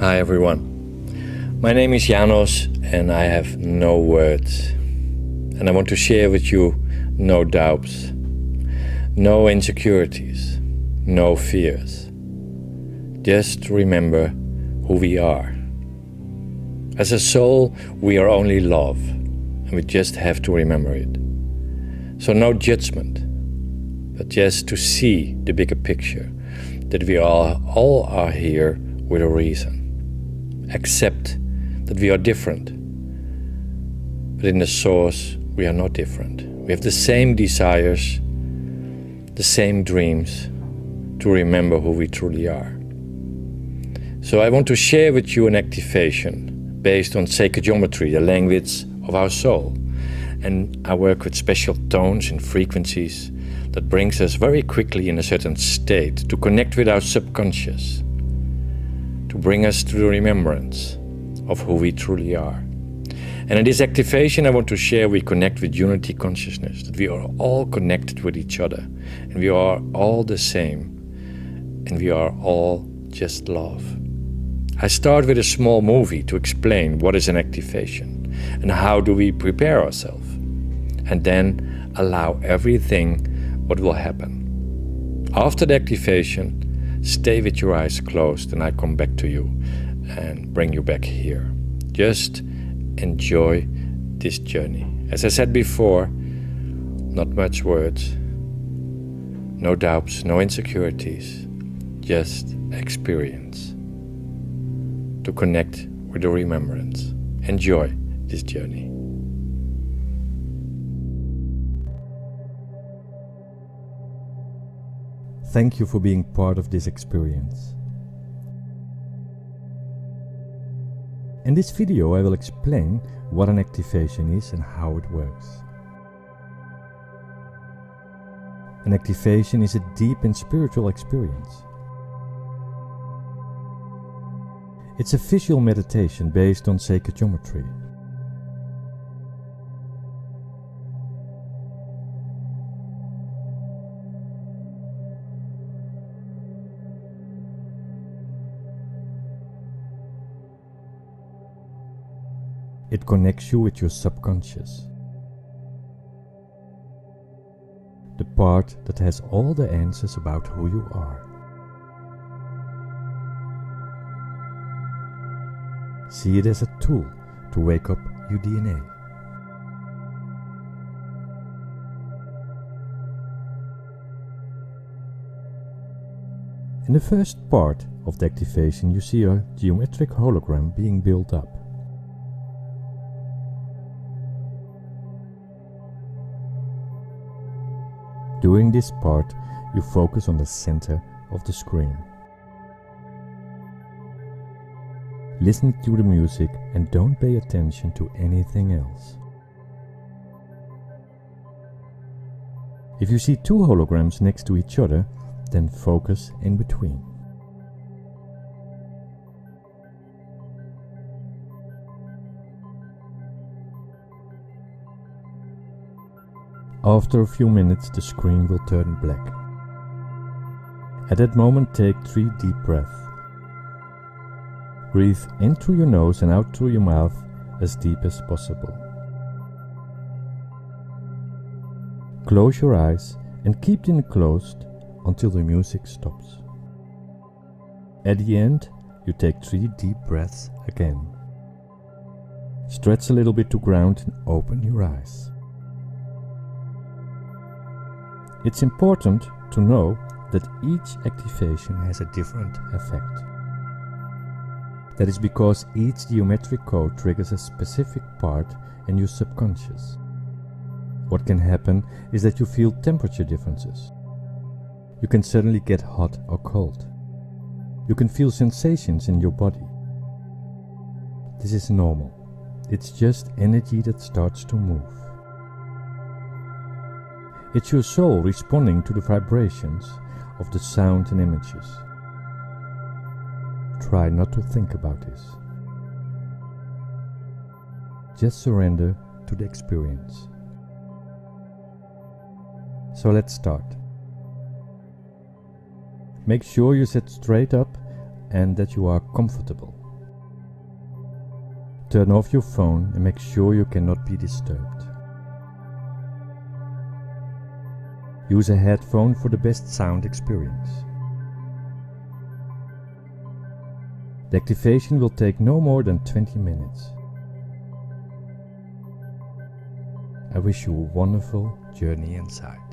Hi everyone. My name is Janosh and I have no words. And I want to share with you no doubts, no insecurities, no fears. Just remember who we are. As a soul, we are only love, and we just have to remember it. So, no judgment, but just to see the bigger picture that we all, all are here with a reason accept that we are different. But in the source, we are not different. We have the same desires, the same dreams to remember who we truly are. So I want to share with you an activation based on sacred geometry, the language of our soul. And I work with special tones and frequencies that brings us very quickly in a certain state to connect with our subconscious to bring us to the remembrance of who we truly are. And in this activation, I want to share we connect with unity consciousness, that we are all connected with each other, and we are all the same, and we are all just love. I start with a small movie to explain what is an activation and how do we prepare ourselves, and then allow everything what will happen. After the activation, Stay with your eyes closed and I come back to you and bring you back here. Just enjoy this journey. As I said before, not much words, no doubts, no insecurities, just experience to connect with the remembrance. Enjoy this journey. Thank you for being part of this experience. In this video I will explain what an activation is and how it works. An activation is a deep and spiritual experience. It's a visual meditation based on sacred geometry. It connects you with your subconscious. The part that has all the answers about who you are. See it as a tool to wake up your DNA. In the first part of the activation you see a geometric hologram being built up. During this part, you focus on the center of the screen. Listen to the music and don't pay attention to anything else. If you see two holograms next to each other, then focus in between. After a few minutes the screen will turn black. At that moment take 3 deep breaths. Breathe in through your nose and out through your mouth as deep as possible. Close your eyes and keep them closed until the music stops. At the end, you take three deep breaths again. Stretch a little bit to ground and open your eyes. It's important to know that each activation has a different effect. That is because each geometric code triggers a specific part in your subconscious. What can happen is that you feel temperature differences. You can suddenly get hot or cold. You can feel sensations in your body. This is normal. It's just energy that starts to move. It's your soul responding to the vibrations of the sound and images. Try not to think about this. Just surrender to the experience. So let's start. Make sure you sit straight up and that you are comfortable. Turn off your phone and make sure you cannot be disturbed. Use a headphone for the best sound experience. The activation will take no more than 20 minutes. I wish you a wonderful journey inside.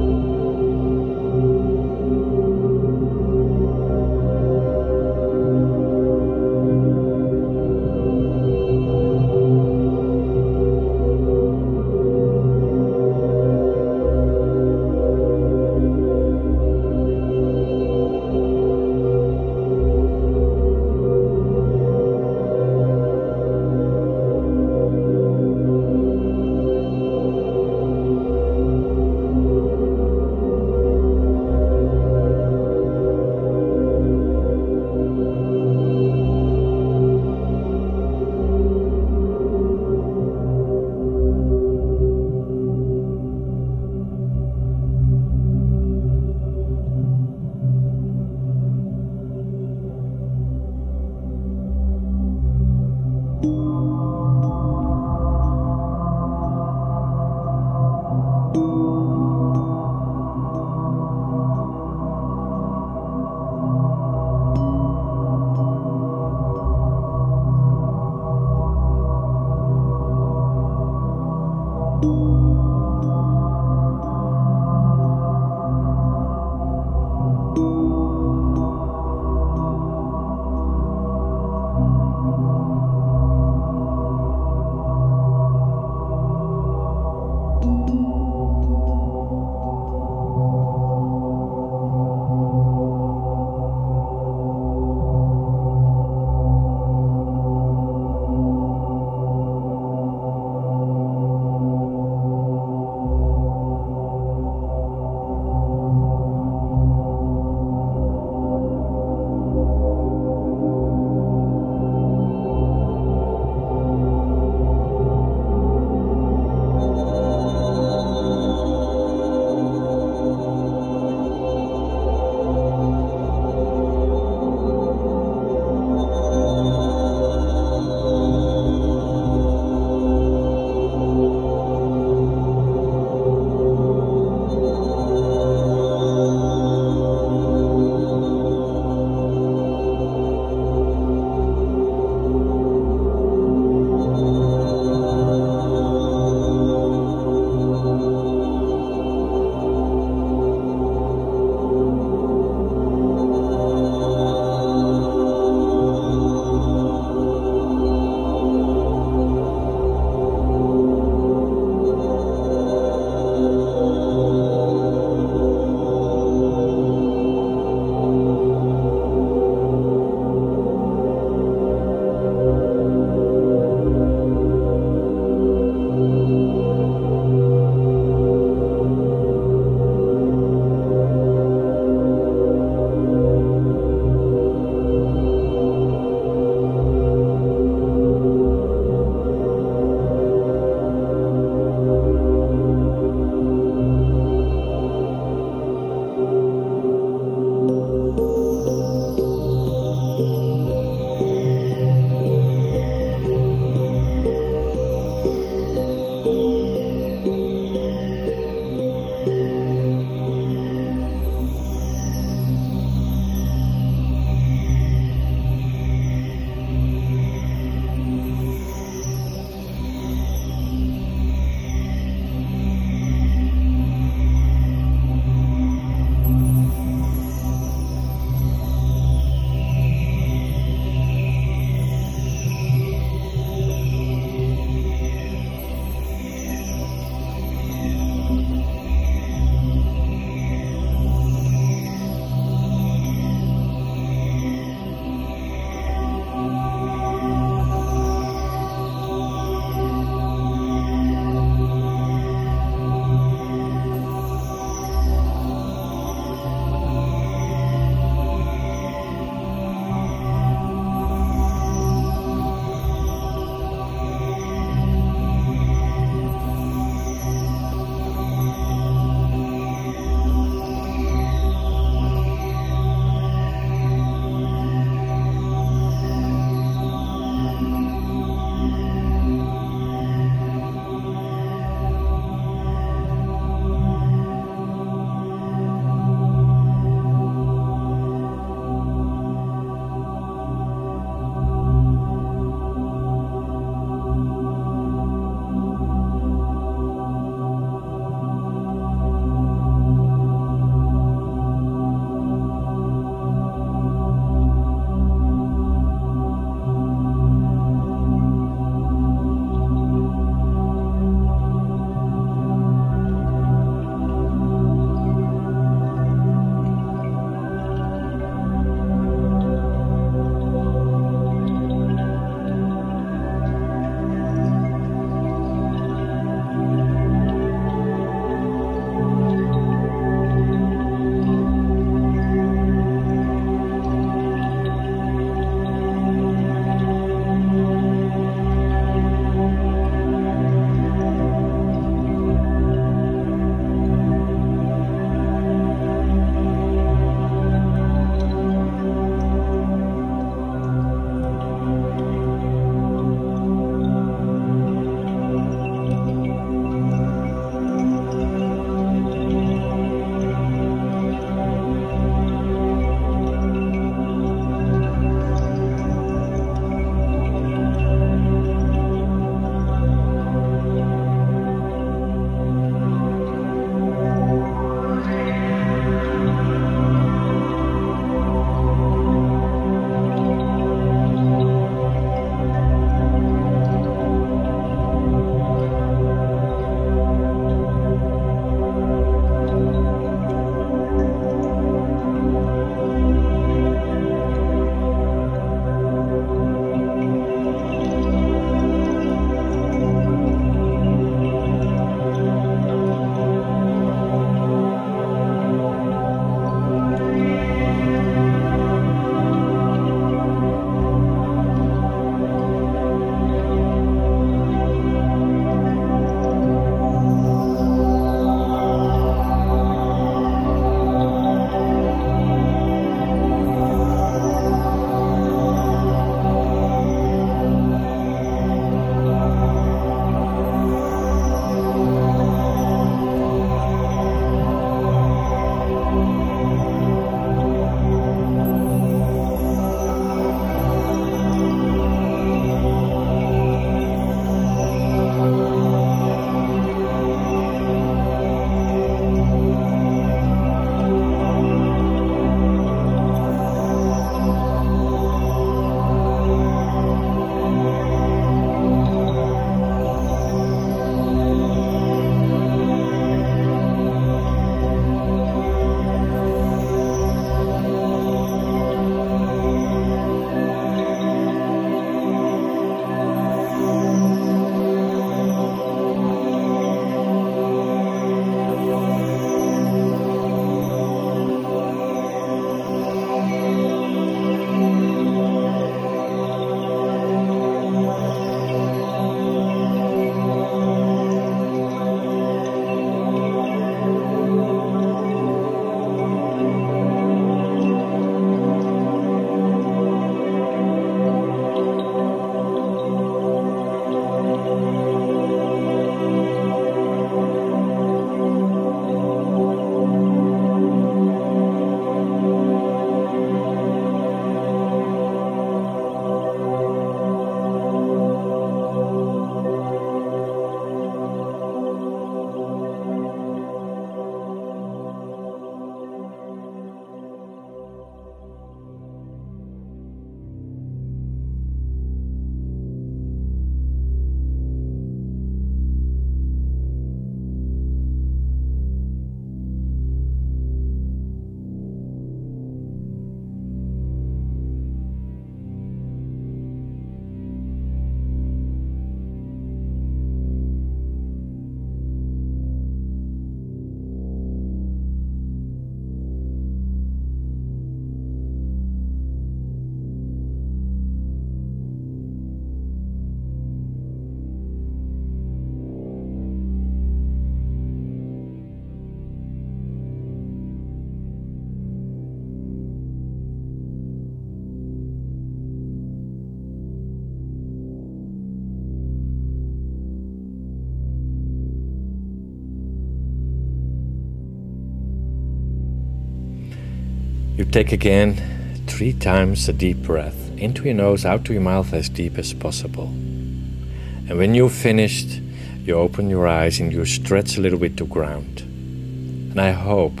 Take again three times a deep breath into your nose, out to your mouth as deep as possible. And when you've finished, you open your eyes and you stretch a little bit to ground. And I hope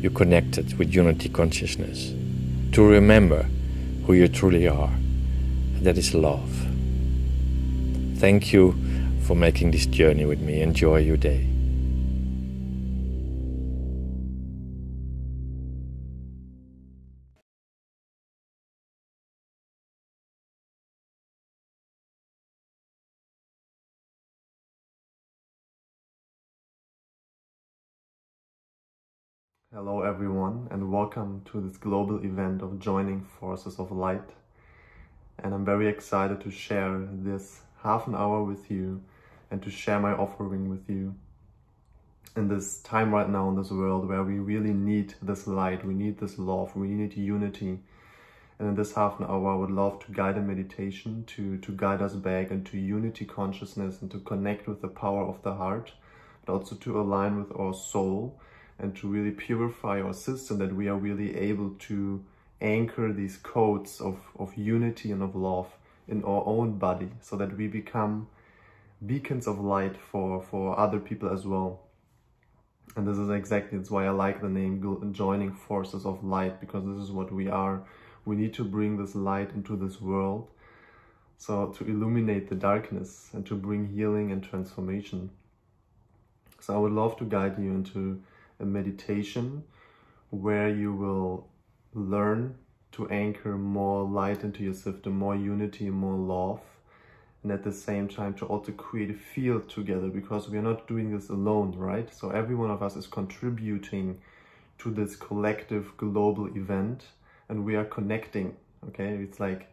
you connected with unity consciousness to remember who you truly are. And that is love. Thank you for making this journey with me. Enjoy your day. Welcome to this global event of joining Forces of Light. And I'm very excited to share this half an hour with you and to share my offering with you in this time right now in this world where we really need this light, we need this love, we need unity. And in this half an hour, I would love to guide a meditation to, to guide us back into unity consciousness and to connect with the power of the heart, but also to align with our soul and to really purify our system that we are really able to anchor these codes of, of unity and of love in our own body so that we become beacons of light for, for other people as well. And this is exactly that's why I like the name Joining Forces of Light because this is what we are. We need to bring this light into this world so to illuminate the darkness and to bring healing and transformation. So I would love to guide you into a meditation where you will learn to anchor more light into your system, more unity, more love, and at the same time to also create a field together because we are not doing this alone, right? So every one of us is contributing to this collective global event and we are connecting, okay? It's like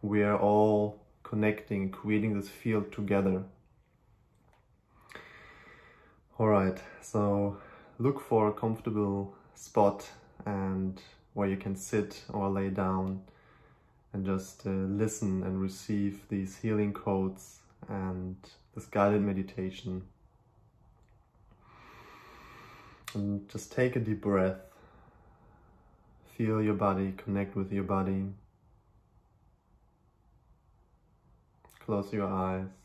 we are all connecting, creating this field together. All right, so look for a comfortable spot and where you can sit or lay down and just uh, listen and receive these healing codes and this guided meditation. And just take a deep breath. Feel your body, connect with your body. Close your eyes.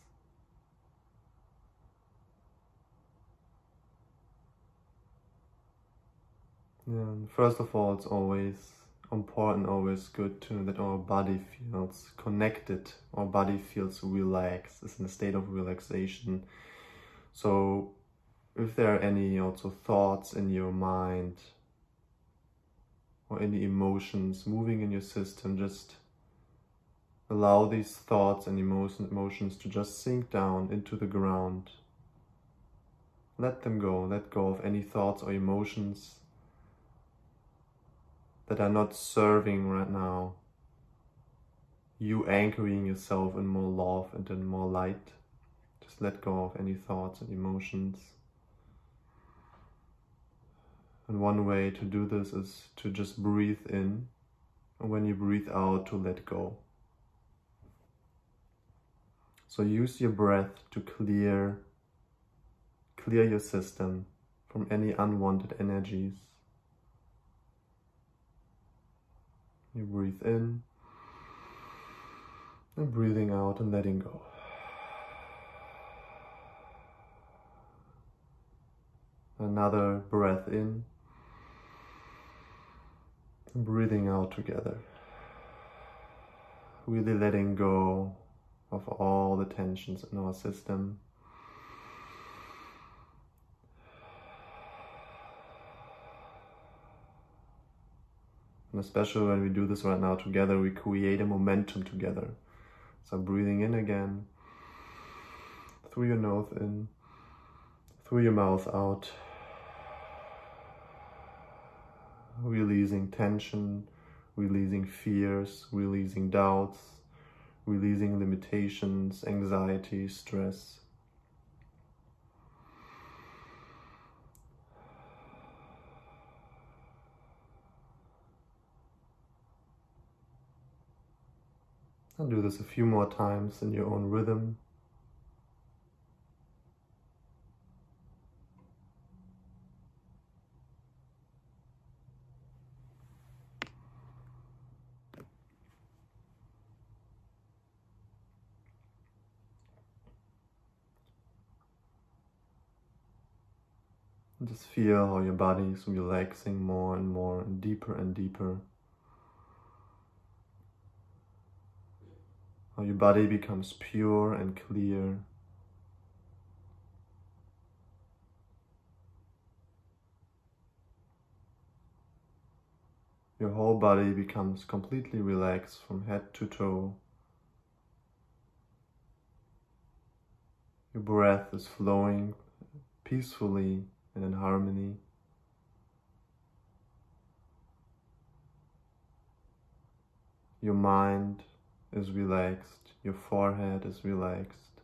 Yeah, first of all, it's always important, always good to know that our body feels connected, our body feels relaxed, is in a state of relaxation. So if there are any also thoughts in your mind or any emotions moving in your system, just allow these thoughts and emotion, emotions to just sink down into the ground. Let them go, let go of any thoughts or emotions that are not serving right now. You anchoring yourself in more love and in more light. Just let go of any thoughts and emotions. And one way to do this is to just breathe in, and when you breathe out, to let go. So use your breath to clear, clear your system from any unwanted energies. You breathe in and breathing out and letting go. Another breath in, and breathing out together. Really letting go of all the tensions in our system. And especially when we do this right now together, we create a momentum together. So breathing in again, through your nose in, through your mouth out. Releasing tension, releasing fears, releasing doubts, releasing limitations, anxiety, stress. And do this a few more times in your own rhythm. Just feel how your body is relaxing more and more and deeper and deeper. How your body becomes pure and clear. Your whole body becomes completely relaxed from head to toe. Your breath is flowing peacefully and in harmony. Your mind is relaxed, your forehead is relaxed.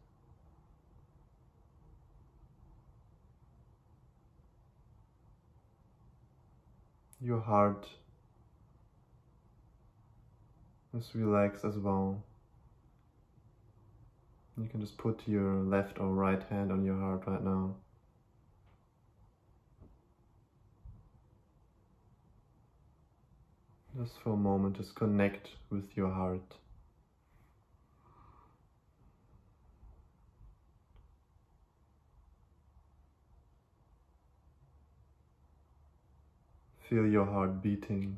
Your heart is relaxed as well. You can just put your left or right hand on your heart right now. Just for a moment, just connect with your heart. Feel your heart beating.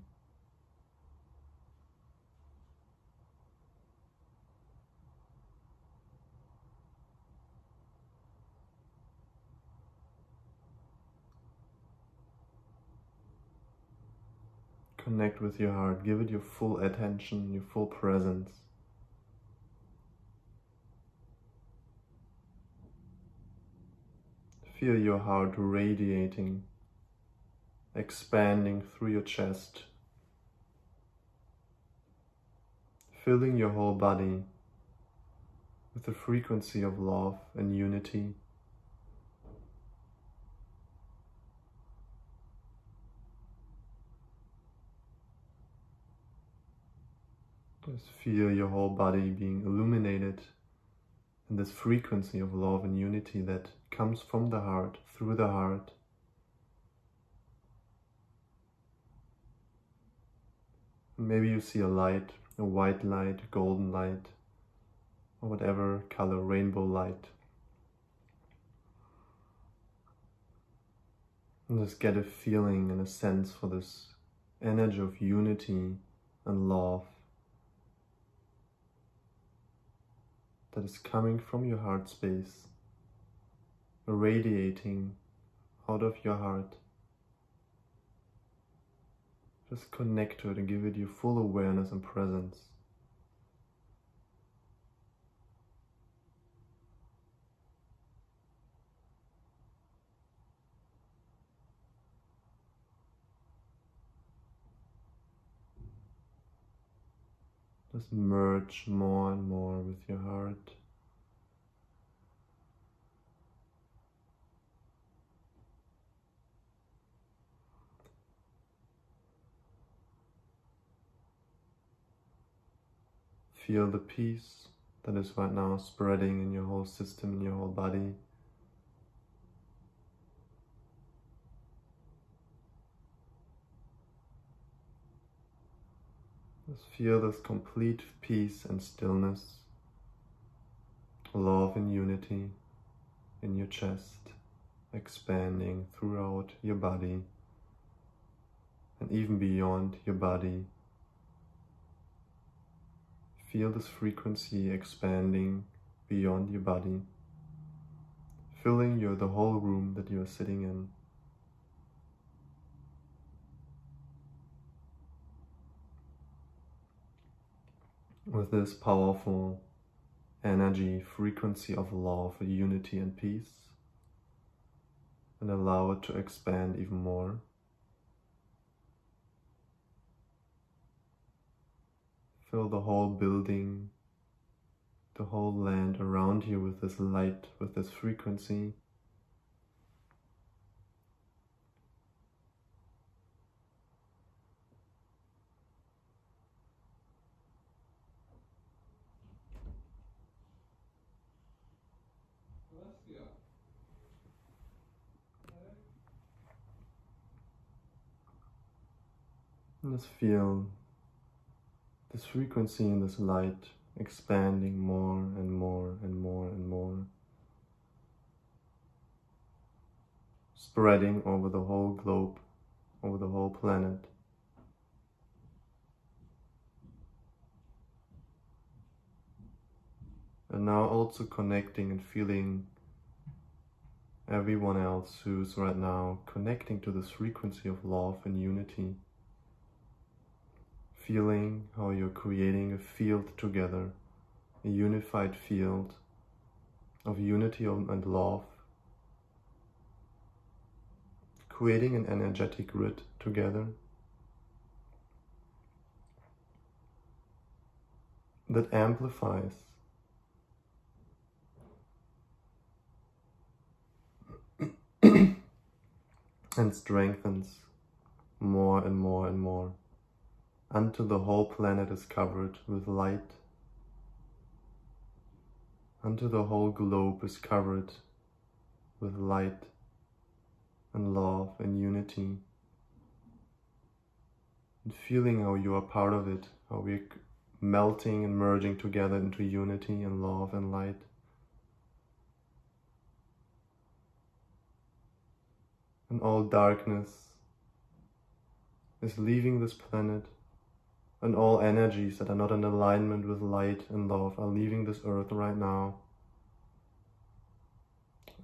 Connect with your heart, give it your full attention, your full presence. Feel your heart radiating, expanding through your chest, filling your whole body with the frequency of love and unity. Just feel your whole body being illuminated in this frequency of love and unity that comes from the heart, through the heart. Maybe you see a light, a white light, a golden light, or whatever color, rainbow light. And just get a feeling and a sense for this energy of unity and love that is coming from your heart space, radiating out of your heart. Just connect to it and give it your full awareness and presence. Just merge more and more with your heart. Feel the peace that is right now spreading in your whole system, in your whole body. Just feel this complete peace and stillness, love and unity in your chest, expanding throughout your body and even beyond your body. Feel this frequency expanding beyond your body, filling your the whole room that you are sitting in. with this powerful energy, frequency of love, unity and peace and allow it to expand even more. Fill the whole building, the whole land around you with this light, with this frequency. Just feel this frequency and this light expanding more and more and more and more. spreading over the whole globe, over the whole planet. And now also connecting and feeling everyone else who's right now connecting to this frequency of love and unity. Feeling how you're creating a field together, a unified field of unity and love, creating an energetic grid together. That amplifies and strengthens more and more and more until the whole planet is covered with light, until the whole globe is covered with light and love and unity. And feeling how you are part of it, how we're melting and merging together into unity and love and light. and all darkness is leaving this planet and all energies that are not in alignment with light and love are leaving this earth right now.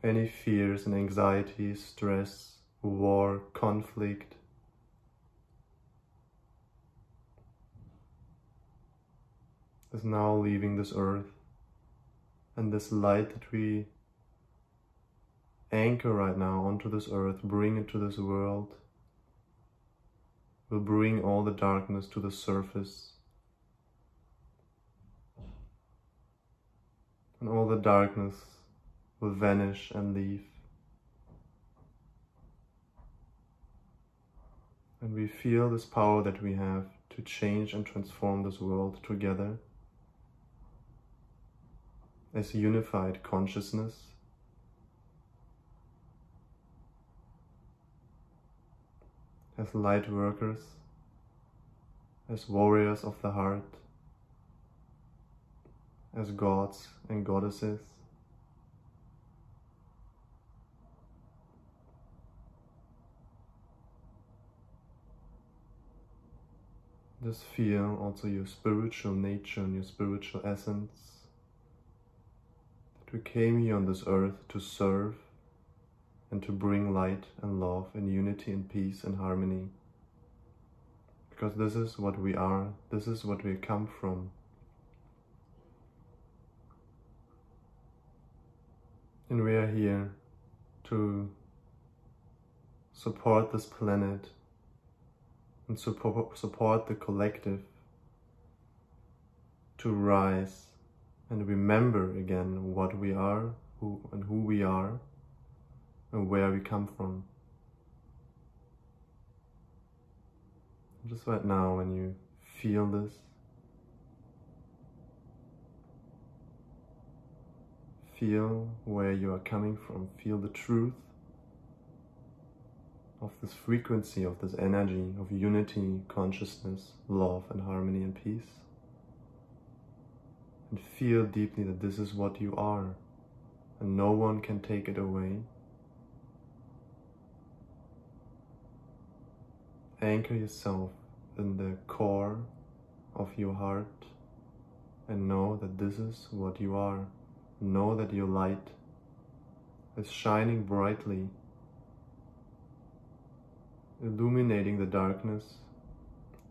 Any fears and anxieties, stress, war, conflict, is now leaving this earth and this light that we anchor right now onto this earth, bring it to this world, will bring all the darkness to the surface. And all the darkness will vanish and leave. And we feel this power that we have to change and transform this world together as unified consciousness as light workers, as warriors of the heart, as gods and goddesses. Just feel also your spiritual nature and your spiritual essence. That we came here on this earth to serve and to bring light and love and unity and peace and harmony. Because this is what we are, this is what we come from. And we are here to support this planet and support, support the collective to rise and remember again what we are who and who we are and where we come from. Just right now, when you feel this, feel where you are coming from, feel the truth of this frequency, of this energy, of unity, consciousness, love, and harmony and peace. And feel deeply that this is what you are, and no one can take it away. Anchor yourself in the core of your heart and know that this is what you are. Know that your light is shining brightly, illuminating the darkness,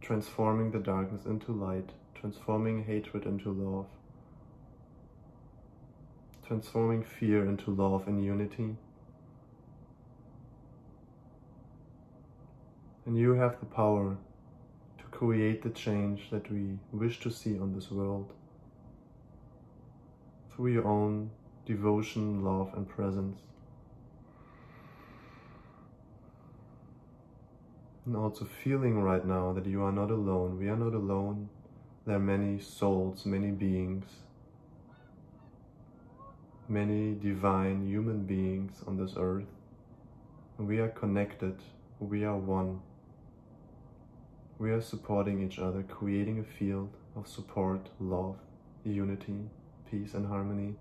transforming the darkness into light, transforming hatred into love, transforming fear into love and unity. And you have the power to create the change that we wish to see on this world through your own devotion, love, and presence. And also feeling right now that you are not alone. We are not alone. There are many souls, many beings, many divine human beings on this earth. We are connected. We are one. We are supporting each other, creating a field of support, love, unity, peace and harmony.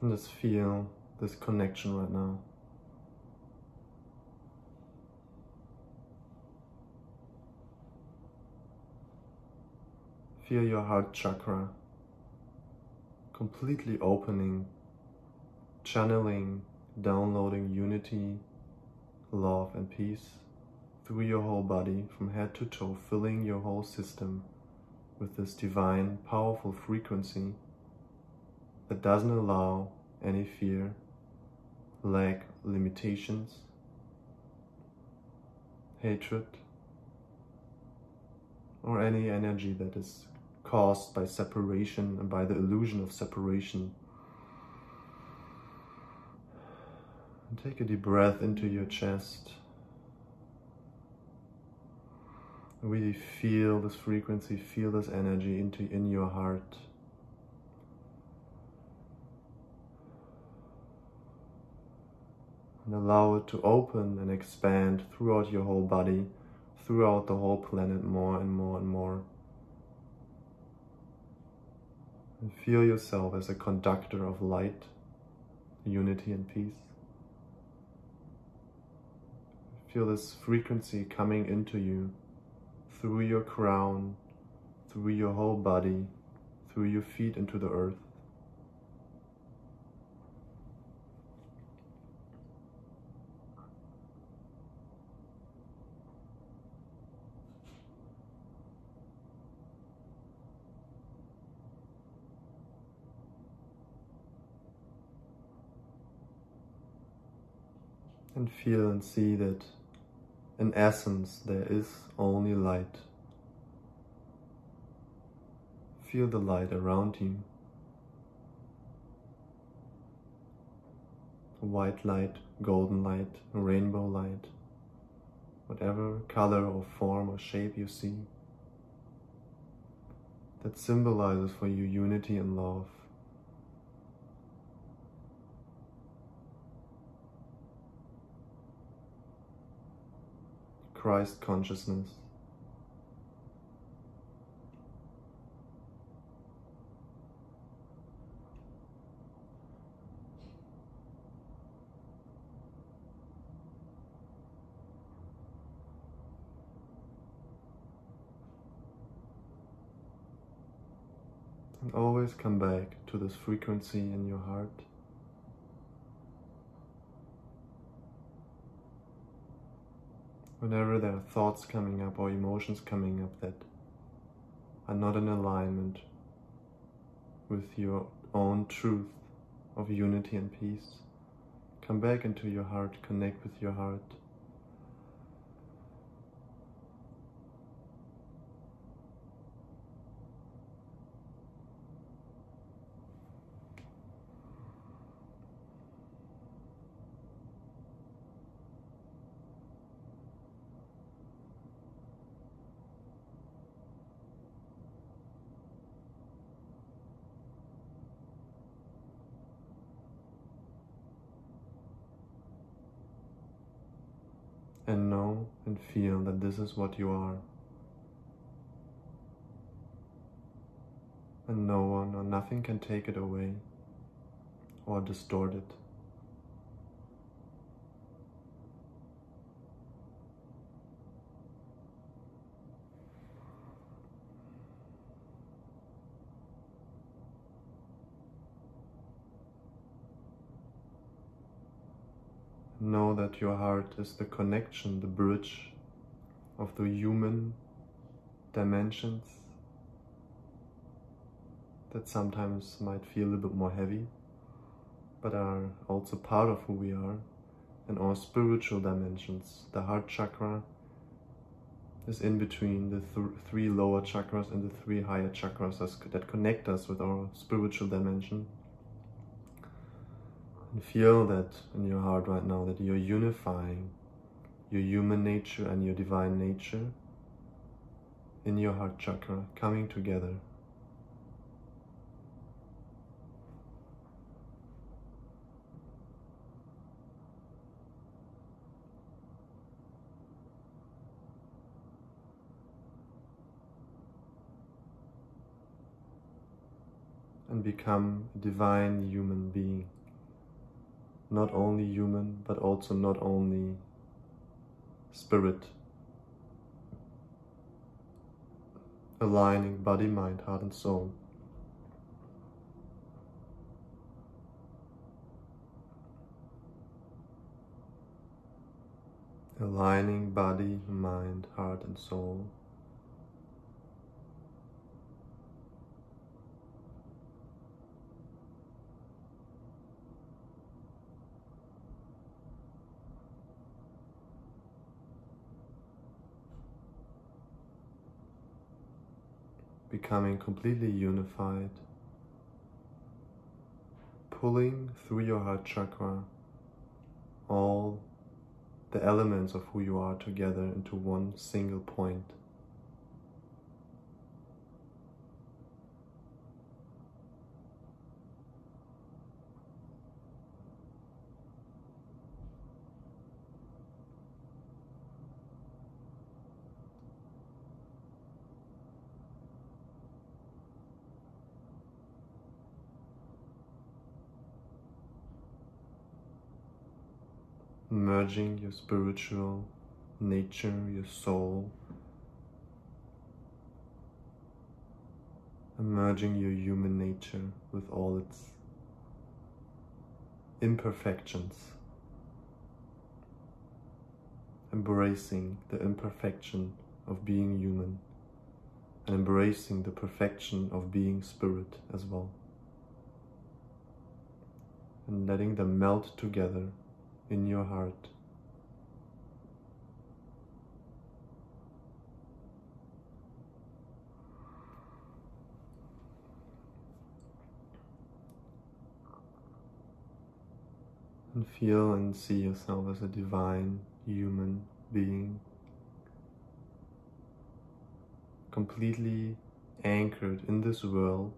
And just feel this connection right now. Feel your heart chakra completely opening, channeling, downloading unity, love, and peace through your whole body from head to toe, filling your whole system with this divine, powerful frequency that doesn't allow any fear, lack, limitations, hatred, or any energy that is caused by separation and by the illusion of separation. Take a deep breath into your chest. Really feel this frequency, feel this energy into in your heart. And allow it to open and expand throughout your whole body, throughout the whole planet more and more and more. And feel yourself as a conductor of light, unity and peace. Feel this frequency coming into you through your crown, through your whole body, through your feet into the earth. and feel and see that in essence there is only light. Feel the light around you. White light, golden light, rainbow light, whatever color or form or shape you see that symbolizes for you unity and love. Christ consciousness. And always come back to this frequency in your heart. Whenever there are thoughts coming up or emotions coming up that are not in alignment with your own truth of unity and peace, come back into your heart, connect with your heart. and know and this is what you are. And no one or nothing can take it away or distort it. Know that your heart is the connection, the bridge of the human dimensions that sometimes might feel a bit more heavy, but are also part of who we are, and our spiritual dimensions. The heart chakra is in between the th three lower chakras and the three higher chakras that connect us with our spiritual dimension. And feel that in your heart right now that you're unifying your human nature and your divine nature in your heart chakra, coming together. And become a divine human being. Not only human, but also not only spirit. Aligning body, mind, heart, and soul. Aligning body, mind, heart, and soul. Becoming completely unified, pulling through your heart chakra all the elements of who you are together into one single point. Merging your spiritual nature, your soul, merging your human nature with all its imperfections, embracing the imperfection of being human and embracing the perfection of being spirit as well. And letting them melt together in your heart. And feel and see yourself as a divine human being, completely anchored in this world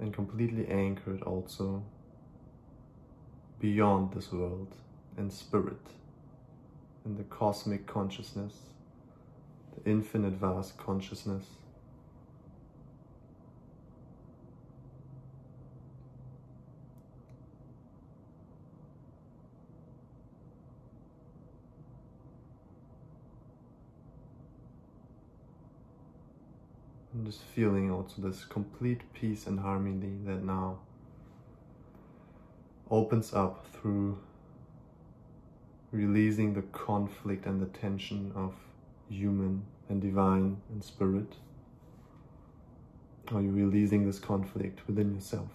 and completely anchored also beyond this world and spirit, in the cosmic consciousness, the infinite vast consciousness. And just feeling also this complete peace and harmony that now opens up through releasing the conflict and the tension of human and divine and spirit? Are you releasing this conflict within yourself?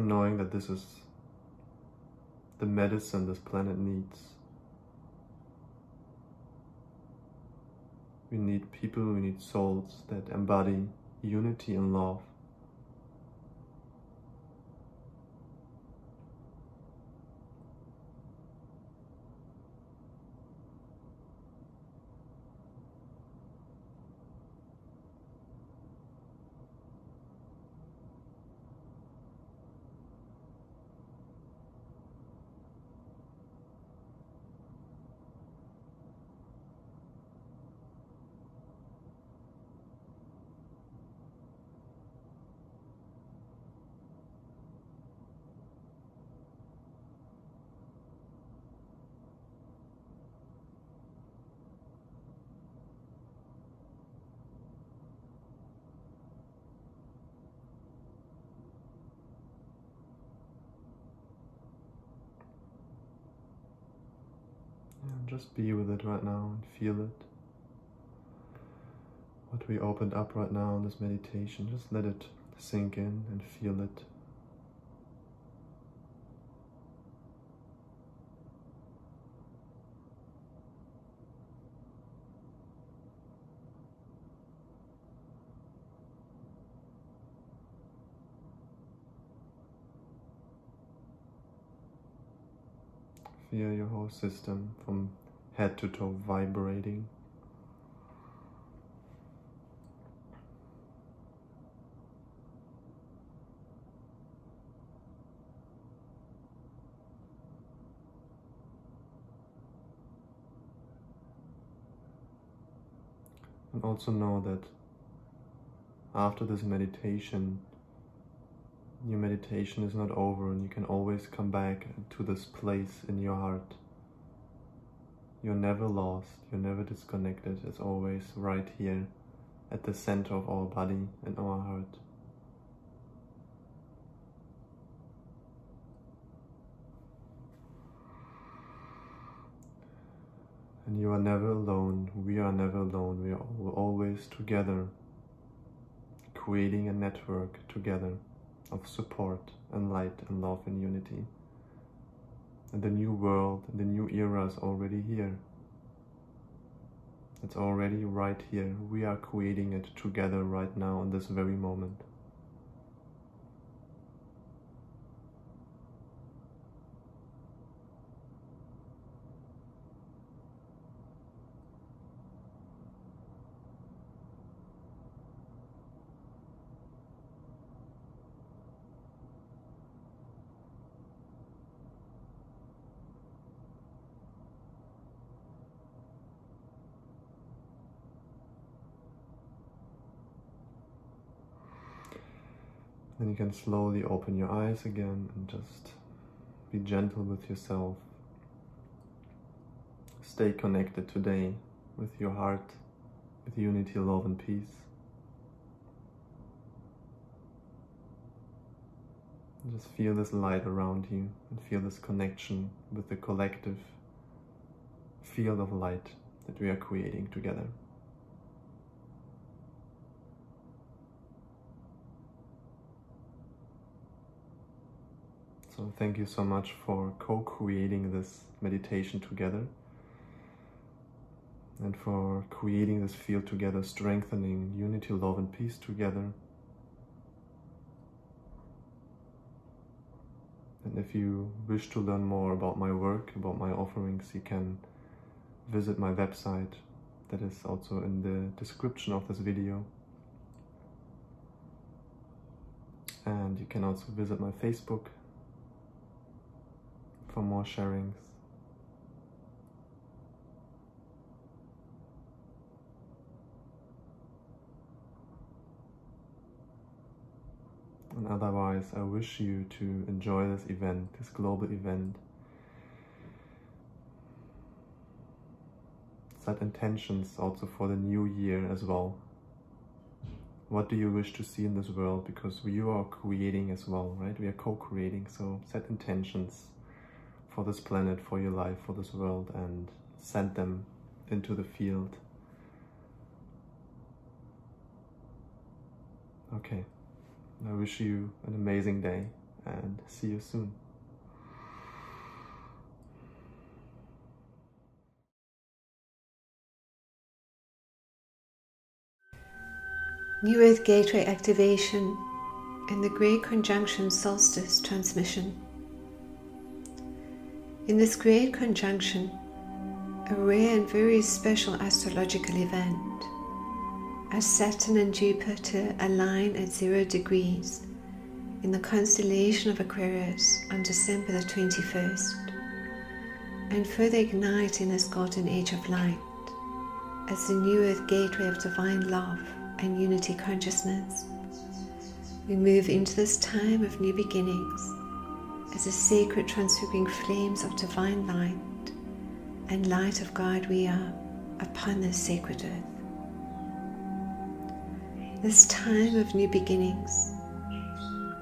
And knowing that this is the medicine this planet needs. We need people, we need souls that embody unity and love. Just be with it right now and feel it. What we opened up right now in this meditation, just let it sink in and feel it. Feel your whole system from head to toe vibrating. And also know that after this meditation, your meditation is not over and you can always come back to this place in your heart. You're never lost, you're never disconnected, it's always right here at the center of our body and our heart. And you are never alone, we are never alone, we are always together, creating a network together of support and light and love and unity. The new world, the new era is already here. It's already right here. We are creating it together right now in this very moment. You can slowly open your eyes again and just be gentle with yourself. Stay connected today with your heart, with unity, love, and peace. just feel this light around you and feel this connection with the collective field of light that we are creating together. So thank you so much for co-creating this meditation together and for creating this field together, strengthening unity, love and peace together. And if you wish to learn more about my work, about my offerings, you can visit my website that is also in the description of this video. And you can also visit my Facebook for more sharings. And otherwise, I wish you to enjoy this event, this global event. Set intentions also for the new year as well. What do you wish to see in this world? Because you are creating as well, right? We are co-creating, so set intentions for this planet, for your life, for this world, and send them into the field. Okay, I wish you an amazing day and see you soon. New Earth Gateway activation and the Great Conjunction Solstice transmission. In this great conjunction, a rare and very special astrological event, as Saturn and Jupiter align at zero degrees in the constellation of Aquarius on December the 21st, and further ignite in this golden age of light as the new earth gateway of divine love and unity consciousness. We move into this time of new beginnings as the sacred transfiguring flames of divine light and light of God we are upon this sacred earth. This time of new beginnings,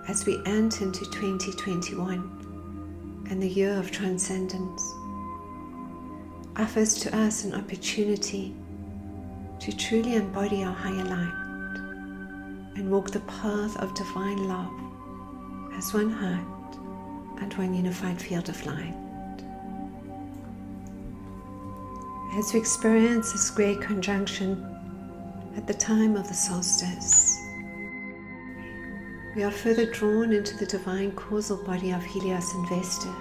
as we enter into 2021 and the year of transcendence, offers to us an opportunity to truly embody our higher light and walk the path of divine love as one heart and one unified field of light. As we experience this great conjunction at the time of the solstice, we are further drawn into the divine causal body of Helios and Vesta,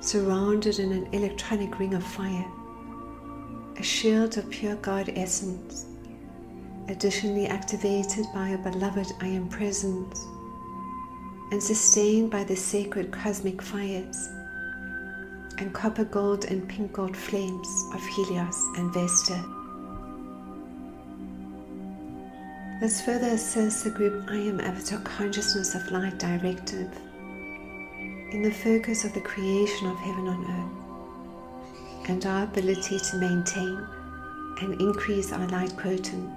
surrounded in an electronic ring of fire, a shield of pure God essence, additionally activated by a beloved I Am Presence and sustained by the sacred cosmic fires and copper gold and pink gold flames of Helios and Vesta. This further assists the group I Am Avatar Consciousness of Light Directive in the focus of the creation of heaven on earth and our ability to maintain and increase our light quotient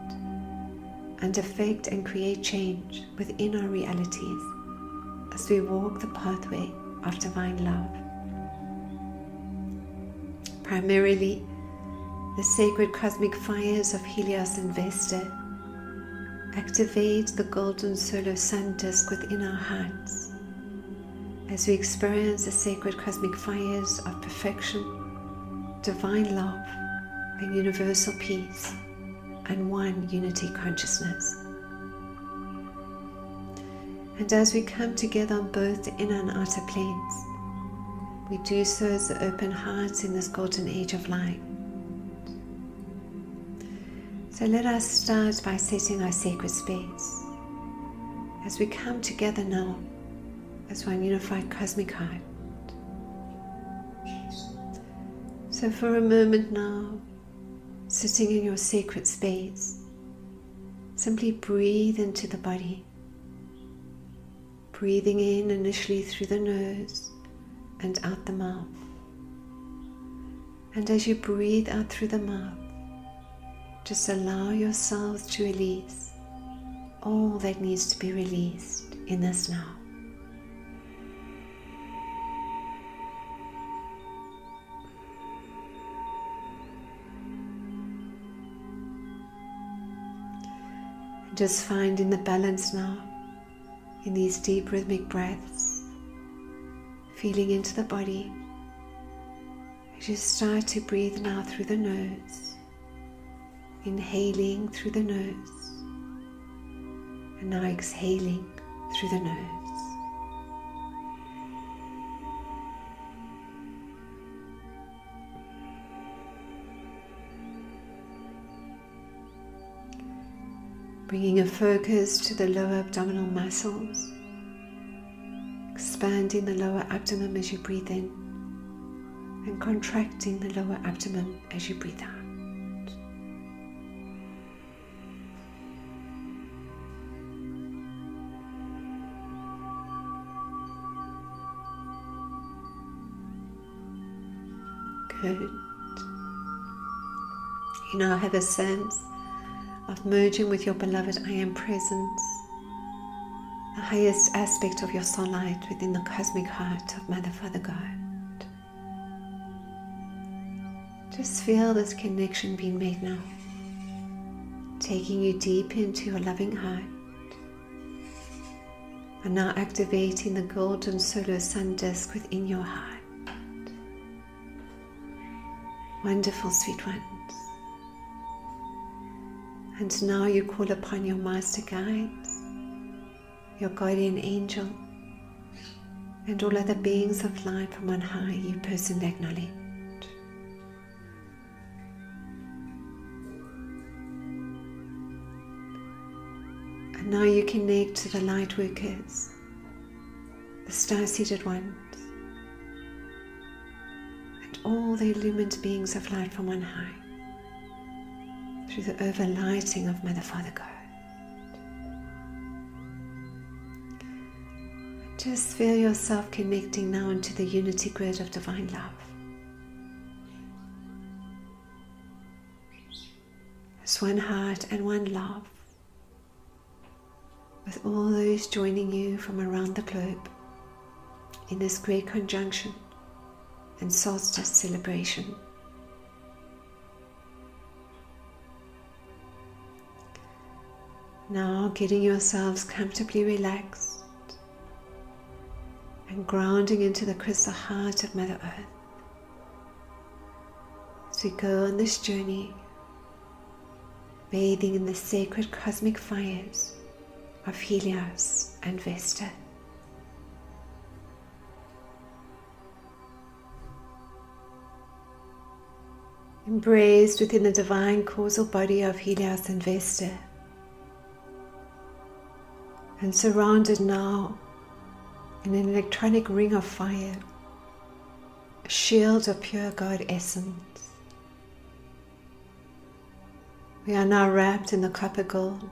and affect and create change within our realities as we walk the pathway of divine love. Primarily, the sacred cosmic fires of Helios and Vesta activate the golden solar sun disk within our hearts as we experience the sacred cosmic fires of perfection, divine love, and universal peace, and one unity consciousness. And as we come together on both the inner and outer planes, we do so as the open hearts in this golden age of light. So let us start by setting our sacred space. As we come together now as one unified cosmic heart. So, for a moment now, sitting in your sacred space, simply breathe into the body. Breathing in initially through the nose and out the mouth. And as you breathe out through the mouth, just allow yourself to release all that needs to be released in this now. Just finding the balance now in these deep rhythmic breaths, feeling into the body you start to breathe now through the nose, inhaling through the nose, and now exhaling through the nose. Bringing a focus to the lower abdominal muscles, expanding the lower abdomen as you breathe in, and contracting the lower abdomen as you breathe out. Good. You now have a sense of merging with your beloved I Am Presence, the highest aspect of your soul light within the cosmic heart of Mother Father God. Just feel this connection being made now, taking you deep into your loving heart. And now activating the golden solar sun disk within your heart. Wonderful, sweet one. And now you call upon your master guides, your guardian angel, and all other beings of light from on high you personally acknowledge. And now you connect to the light workers, the star seeded ones, and all the illumined beings of light from on high through the overlighting of Mother Father God. Just feel yourself connecting now into the unity grid of divine love. As one heart and one love, with all those joining you from around the globe in this great conjunction and solstice celebration. Now getting yourselves comfortably relaxed and grounding into the crystal heart of Mother Earth. As we go on this journey, bathing in the sacred cosmic fires of Helios and Vesta. embraced within the divine causal body of Helios and Vesta, and surrounded now in an electronic ring of fire, a shield of pure God essence. We are now wrapped in the copper gold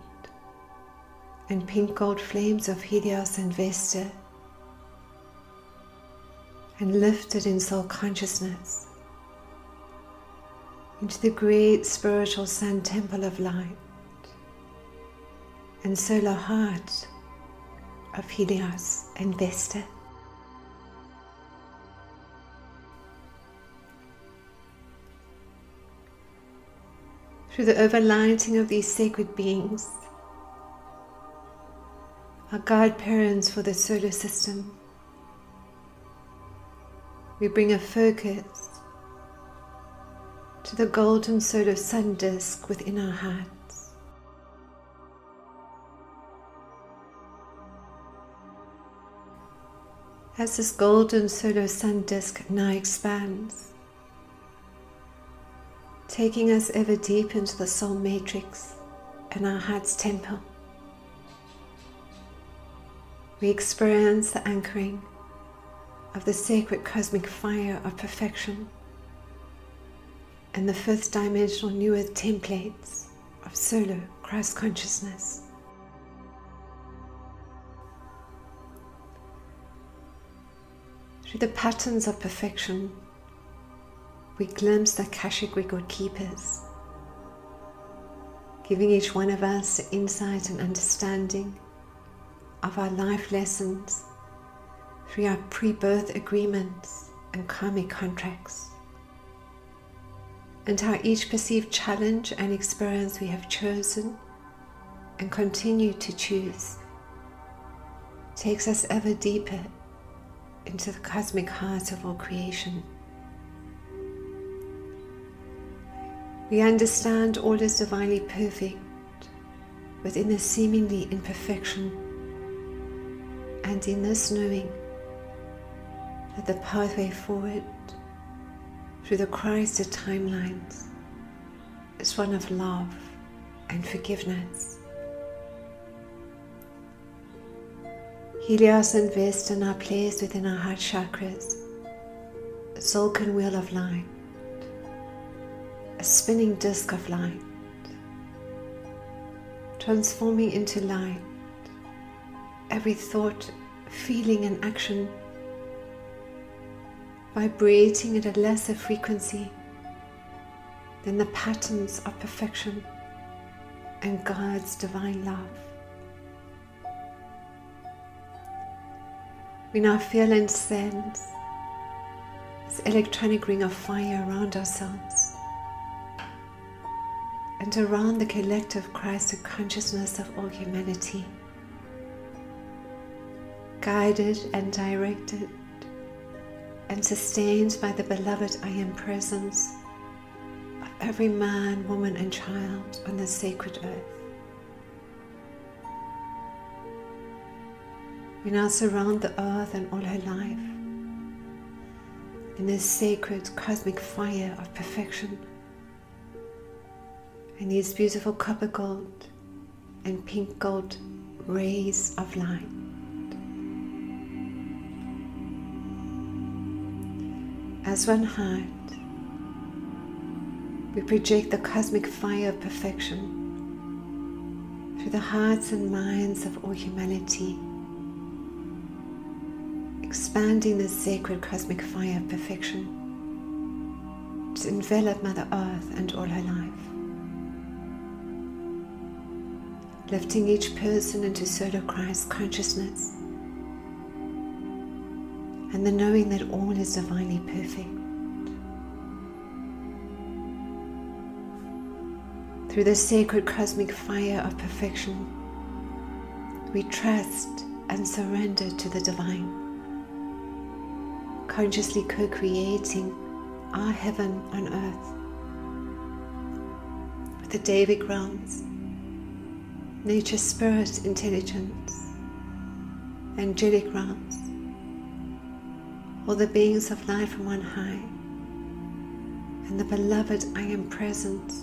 and pink gold flames of Helios and Vesta and lifted in soul consciousness into the great spiritual sun temple of light and solar heart of Helios and Vesta. Through the overlighting of these sacred beings, our godparents for the solar system, we bring a focus to the golden solar sun disk within our hearts. As this golden solar sun disk now expands, taking us ever deep into the soul matrix and our heart's temple, we experience the anchoring of the sacred cosmic fire of perfection and the fifth dimensional new earth templates of solar Christ consciousness. Through the patterns of perfection, we glimpse the Akashic record keepers, giving each one of us insight and understanding of our life lessons through our pre birth agreements and karmic contracts, and how each perceived challenge and experience we have chosen and continue to choose takes us ever deeper into the cosmic heart of all creation. We understand all is divinely perfect within the seemingly imperfection, and in this knowing, that the pathway forward through the Christed timelines is one of love and forgiveness. Helios and Vesta are placed within our heart chakras, a Tzolk'in wheel of light, a spinning disk of light, transforming into light. Every thought, feeling, and action. Vibrating at a lesser frequency than the patterns of perfection and God's divine love. We now feel and sense this electronic ring of fire around ourselves and around the collective Christ the consciousness of all humanity, guided and directed and sustained by the beloved I am presence of every man, woman, and child on this sacred earth. We now surround the earth and all her life in this sacred cosmic fire of perfection and these beautiful copper gold and pink gold rays of light. As one heart, we project the cosmic fire of perfection through the hearts and minds of all humanity, expanding the sacred cosmic fire of perfection to envelop Mother Earth and all her life. Lifting each person into solar Christ consciousness and the knowing that all is divinely perfect. Through the sacred cosmic fire of perfection, we trust and surrender to the divine, consciously co creating our heaven on earth with the Devic realms, nature spirit intelligence, angelic realms all the beings of light from on high, and the beloved I am presence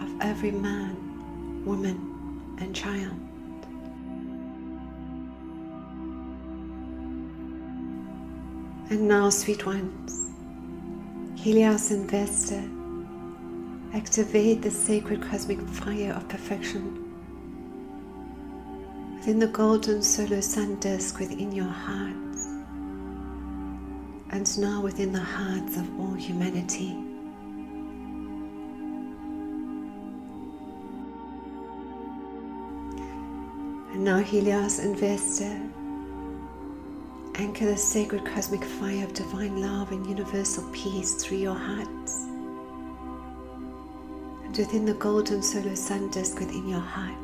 of every man, woman, and child. And now, sweet ones, Helios and Vesta, activate the sacred cosmic fire of perfection within the golden solar sun disk within your hearts, and now within the hearts of all humanity. And now, Helios and Vesta Anchor the sacred cosmic fire of divine love and universal peace through your hearts. And within the golden solar sun disk within your heart,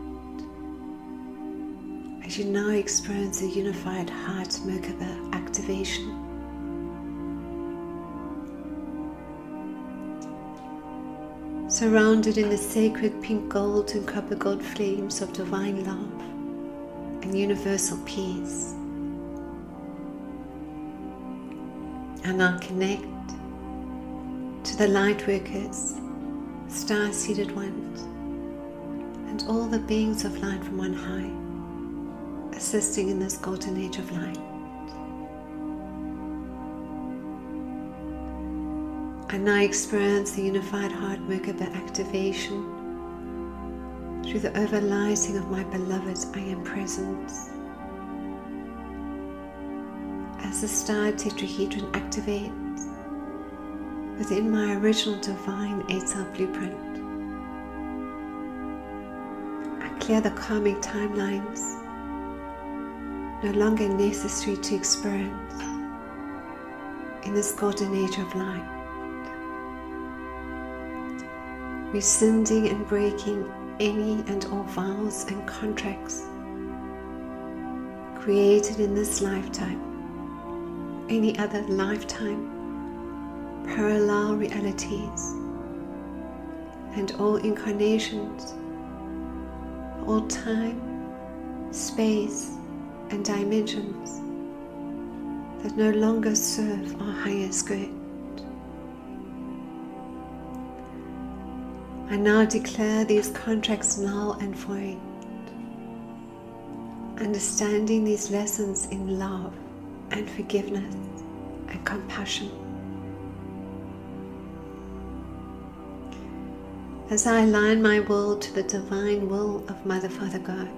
as you now experience the unified heart Merkaba activation. Surrounded in the sacred pink gold and copper gold flames of divine love and universal peace. And now connect to the light workers, star seeded ones, and all the beings of light from on high, assisting in this golden age of light. And now experience the unified heart Merkaba activation through the overlighting of my beloved I am presence the star tetrahedron activates within my original divine eight cell blueprint. I clear the karmic timelines no longer necessary to experience in this golden age of light. Rescinding and breaking any and all vows and contracts created in this lifetime any other lifetime, parallel realities, and all incarnations, all time, space, and dimensions that no longer serve our highest good. I now declare these contracts null and void, understanding these lessons in love and forgiveness and compassion. As I align my will to the divine will of Mother Father God,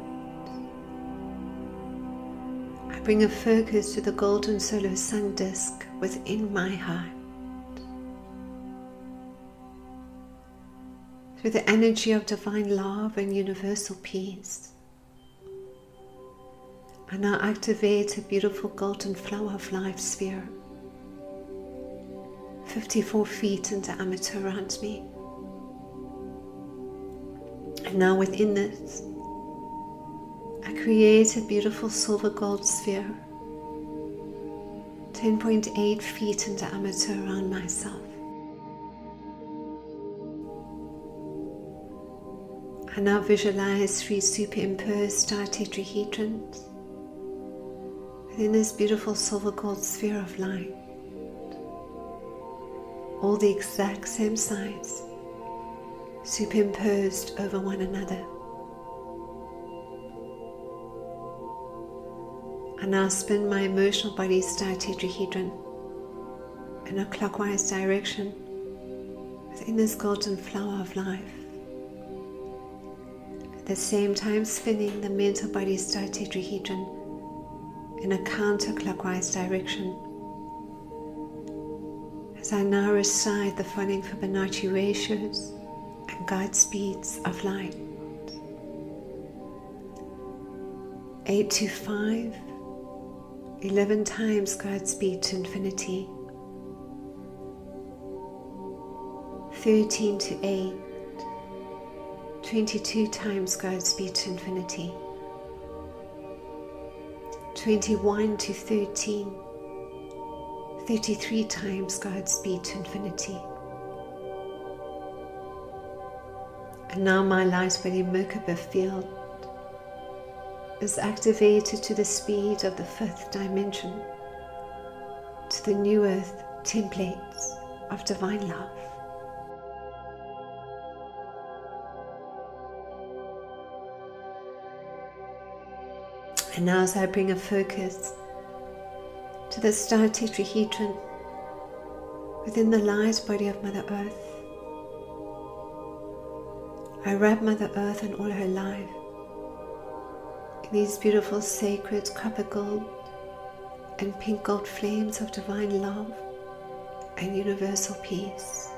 I bring a focus to the golden solar sun disk within my heart. Through the energy of divine love and universal peace, and now activate a beautiful golden flower of life sphere 54 feet in diameter around me. And now within this, I create a beautiful silver gold sphere 10.8 feet in diameter around myself. I now visualize three superimposed star tetrahedrons within this beautiful silver gold sphere of light, all the exact same size, superimposed over one another. I now spin my emotional body star tetrahedron in a clockwise direction within this golden flower of life. At the same time, spinning the mental body star tetrahedron in a counterclockwise direction. As I now recite the following Fibonacci ratios and guide speeds of light 8 to 5, 11 times guide speed to infinity, 13 to 8, 22 times guide speed to infinity. 21 to 13, 33 times God's speed to infinity. And now my light body Merkaba field is activated to the speed of the fifth dimension, to the new earth templates of divine love. And now, as I bring a focus to the star tetrahedron within the light body of Mother Earth, I wrap Mother Earth and all her life in these beautiful sacred copper gold and pink gold flames of divine love and universal peace.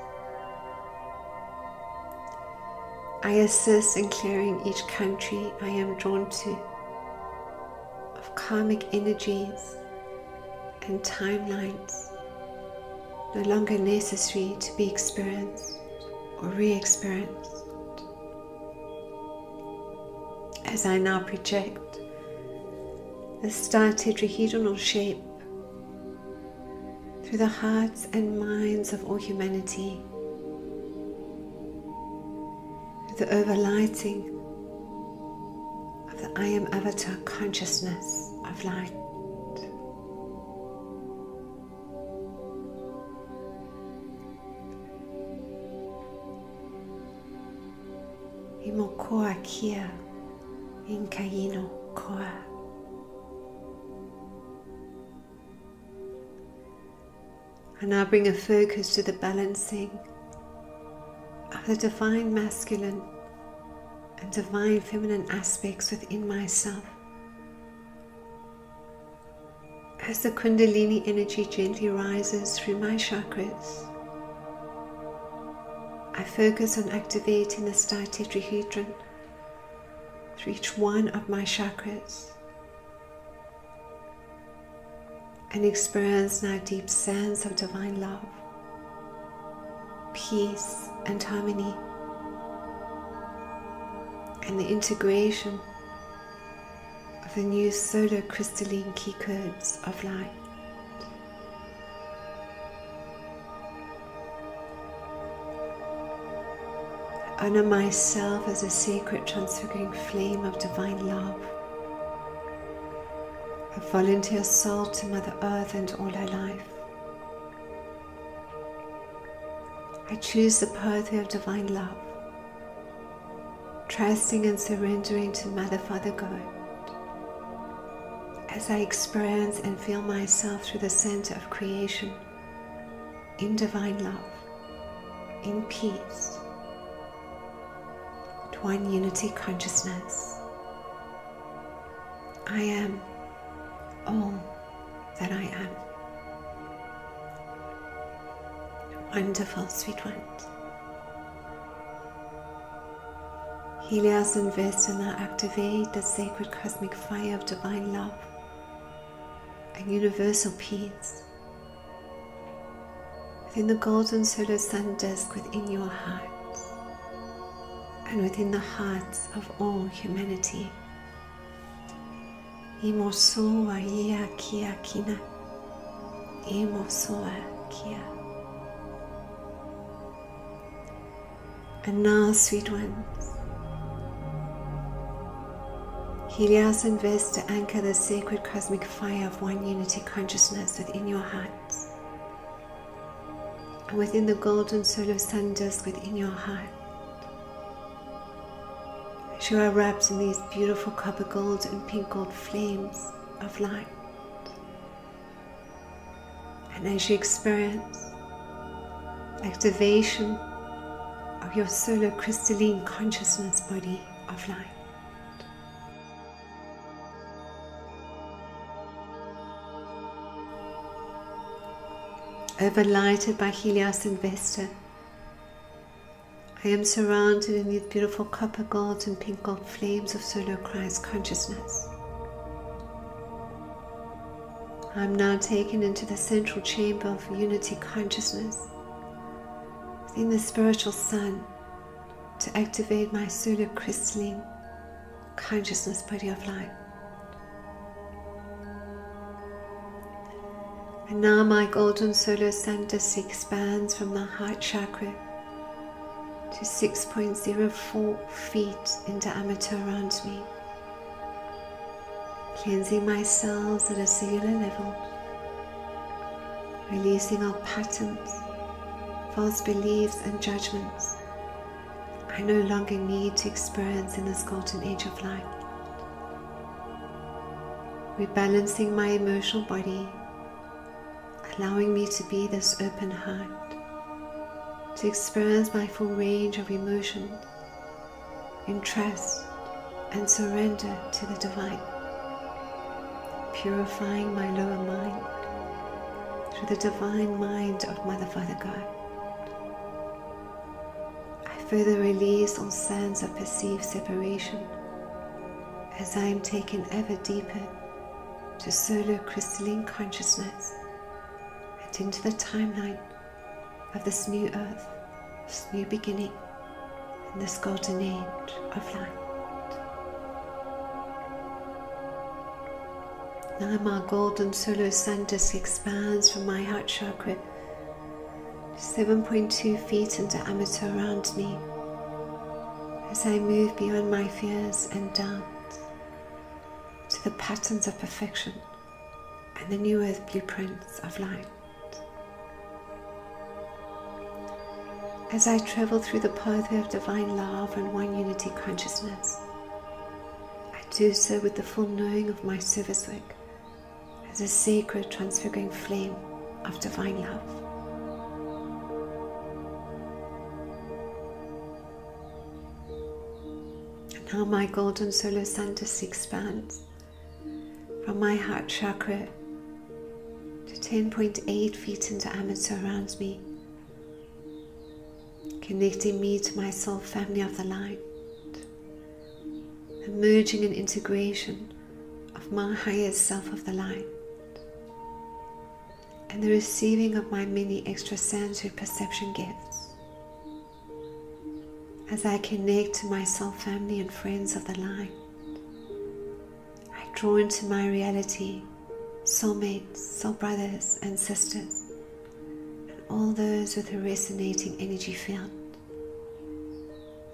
I assist in clearing each country I am drawn to karmic energies and timelines no longer necessary to be experienced or re experienced. As I now project the star tetrahedral shape through the hearts and minds of all humanity the overlighting of the I Am Avatar consciousness of light. Imokoa kia inkaino koa. And now bring a focus to the balancing of the divine masculine and divine feminine aspects within myself. As the Kundalini energy gently rises through my chakras, I focus on activating the star tetrahedron through each one of my chakras and experience now deep sense of divine love, peace, and harmony, and the integration the new solar crystalline key codes of light. Honor myself as a sacred transfiguring flame of divine love, a volunteer soul to Mother Earth and all her life. I choose the pathway of divine love, trusting and surrendering to Mother Father God as I experience and feel myself through the center of creation in divine love, in peace, to one unity consciousness. I am all that I am. Wonderful, sweet ones. Helios and Vesta now activate the sacred cosmic fire of divine love and universal peace within the golden solar sun disk within your hearts and within the hearts of all humanity. Imosoa ia kia kina. Imosoa kia. And now, sweet ones, Helios and Vesta anchor the sacred cosmic fire of one unity consciousness within your hearts and within the golden solar sun disk within your heart. As you are wrapped in these beautiful copper gold and pink gold flames of light. And as you experience activation of your solar crystalline consciousness body of light. Overlighted by Helios and Vesta, I am surrounded in these beautiful copper gold and pink gold flames of solar Christ consciousness. I am now taken into the central chamber of unity consciousness within the spiritual sun to activate my solar crystalline consciousness body of light. And now my golden solar disk expands from the heart chakra to 6.04 feet in diameter around me, cleansing my cells at a cellular level, releasing all patterns, false beliefs, and judgments I no longer need to experience in this golden age of light. rebalancing my emotional body, allowing me to be this open heart, to experience my full range of emotions in trust and surrender to the divine, purifying my lower mind through the divine mind of Mother Father God. I further release all sense of perceived separation as I am taken ever deeper to solar crystalline consciousness into the timeline of this new earth, this new beginning, and this golden age of light. Now my golden solar sun disk expands from my heart chakra 7.2 feet in diameter around me as I move beyond my fears and doubts to the patterns of perfection and the new earth blueprints of light. As I travel through the pathway of divine love and one unity consciousness, I do so with the full knowing of my service work as a sacred transfiguring flame of divine love. And now my golden solar disk expands from my heart chakra to 10.8 feet in diameter around me, connecting me to my soul family of the light, the merging and integration of my highest self of the light and the receiving of my many extrasensory perception gifts. As I connect to my soul family and friends of the light, I draw into my reality soulmates, soul brothers and sisters, and all those with a resonating energy field,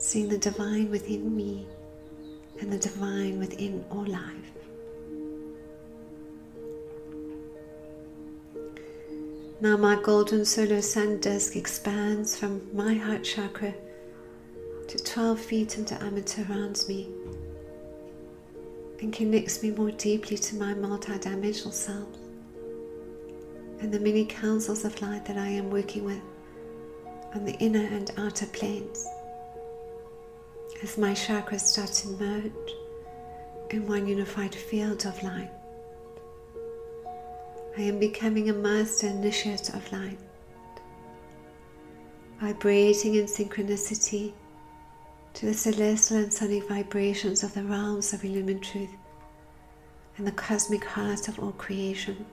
seeing the divine within me and the divine within all life. Now my golden solar sun disk expands from my heart chakra to 12 feet in diameter around me and connects me more deeply to my multidimensional self and the many councils of light that I am working with on the inner and outer planes as my chakras start to merge in one unified field of light. I am becoming a master initiate of light, vibrating in synchronicity to the celestial and sonic vibrations of the realms of illumined truth and the cosmic heart of all creation.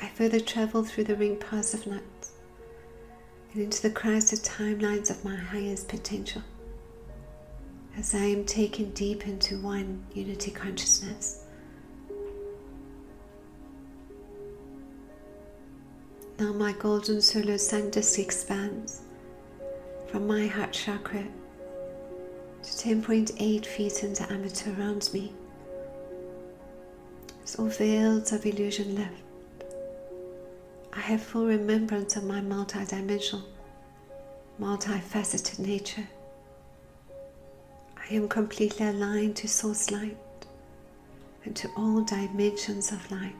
I further travel through the ring paths of night and into the Christed timelines of my highest potential as I am taken deep into one unity consciousness. Now my golden solar sun disk expands from my heart chakra to 10.8 feet in diameter around me. All veils of illusion lift, I have full remembrance of my multidimensional, multifaceted nature. I am completely aligned to source light and to all dimensions of light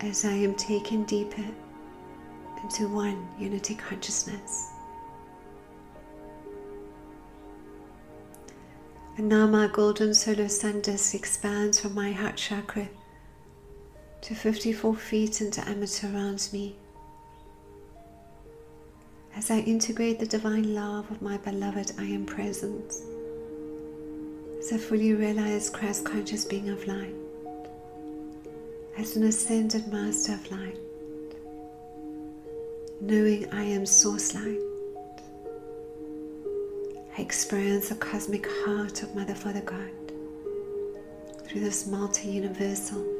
as I am taken deeper into one unity consciousness. And now my golden solar sun disk expands from my heart chakra to 54 feet in diameter around me. As I integrate the divine love of my beloved I am present. as I fully realize Christ conscious being of light, as an ascended master of light, knowing I am source light. I experience the cosmic heart of Mother Father God through this multi universal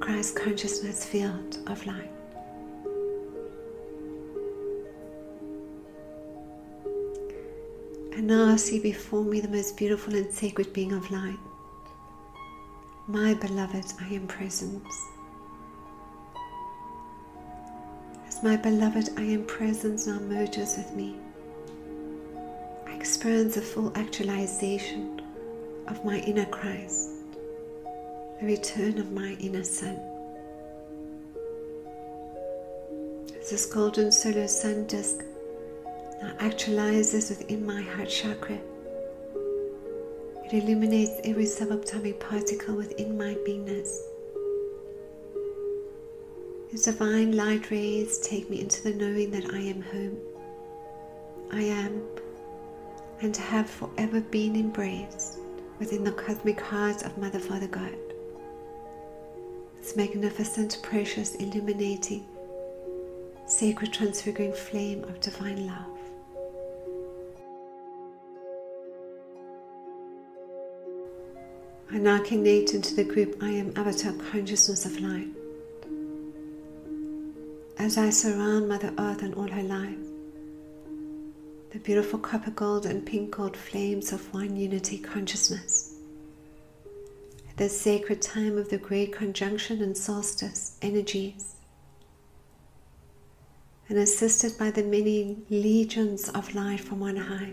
Christ consciousness field of light. And now I see before me the most beautiful and sacred being of light my beloved, I am presence. As my beloved, I am presence now merges with me, I experience a full actualization of my inner Christ, the return of my Son. This golden solar sun disk now actualizes within my heart chakra. It illuminates every subatomic particle within my beingness. The divine light rays take me into the knowing that I am home. I am and have forever been embraced within the cosmic heart of Mother Father God. This magnificent, precious, illuminating, sacred, transfiguring flame of divine love. I now connect into the group I am avatar consciousness of light. As I surround Mother Earth and all her life, the beautiful copper gold and pink gold flames of one unity consciousness. The sacred time of the great conjunction and solstice energies, and assisted by the many legions of light from on high,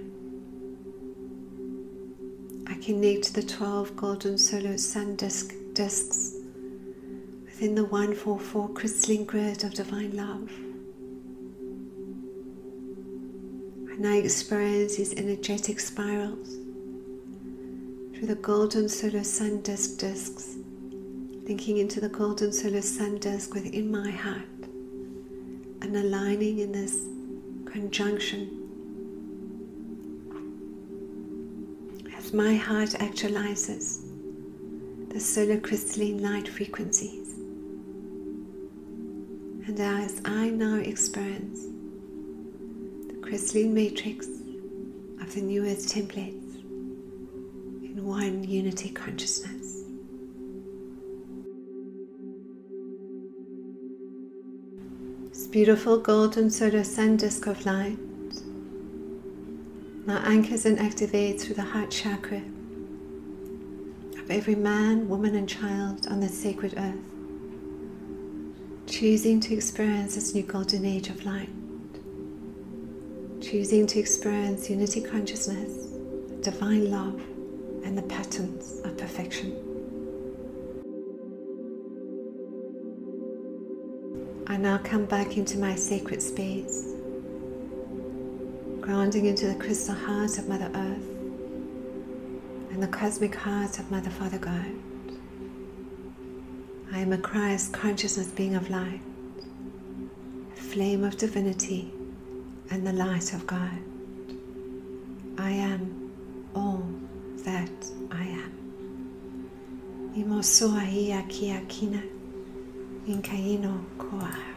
I connect the 12 golden solar sun disk disks within the 144 crystalline grid of divine love. And I experience these energetic spirals through the golden solar sun disk disks, linking into the golden solar sun disk within my heart and aligning in this conjunction as my heart actualizes the solar crystalline light frequencies. And as I now experience the crystalline matrix of the New Earth templates in one unity consciousness. This beautiful golden solar sun disk of light now anchors and activates through the heart chakra of every man, woman, and child on this sacred earth, choosing to experience this new golden age of light, choosing to experience unity consciousness, divine love, and the patterns of perfection. I now come back into my sacred space grounding into the crystal heart of Mother Earth and the cosmic heart of Mother Father God. I am a Christ consciousness being of light, a flame of divinity, and the light of God. I am all that I am. Imosoa aki akina, inkaino koa.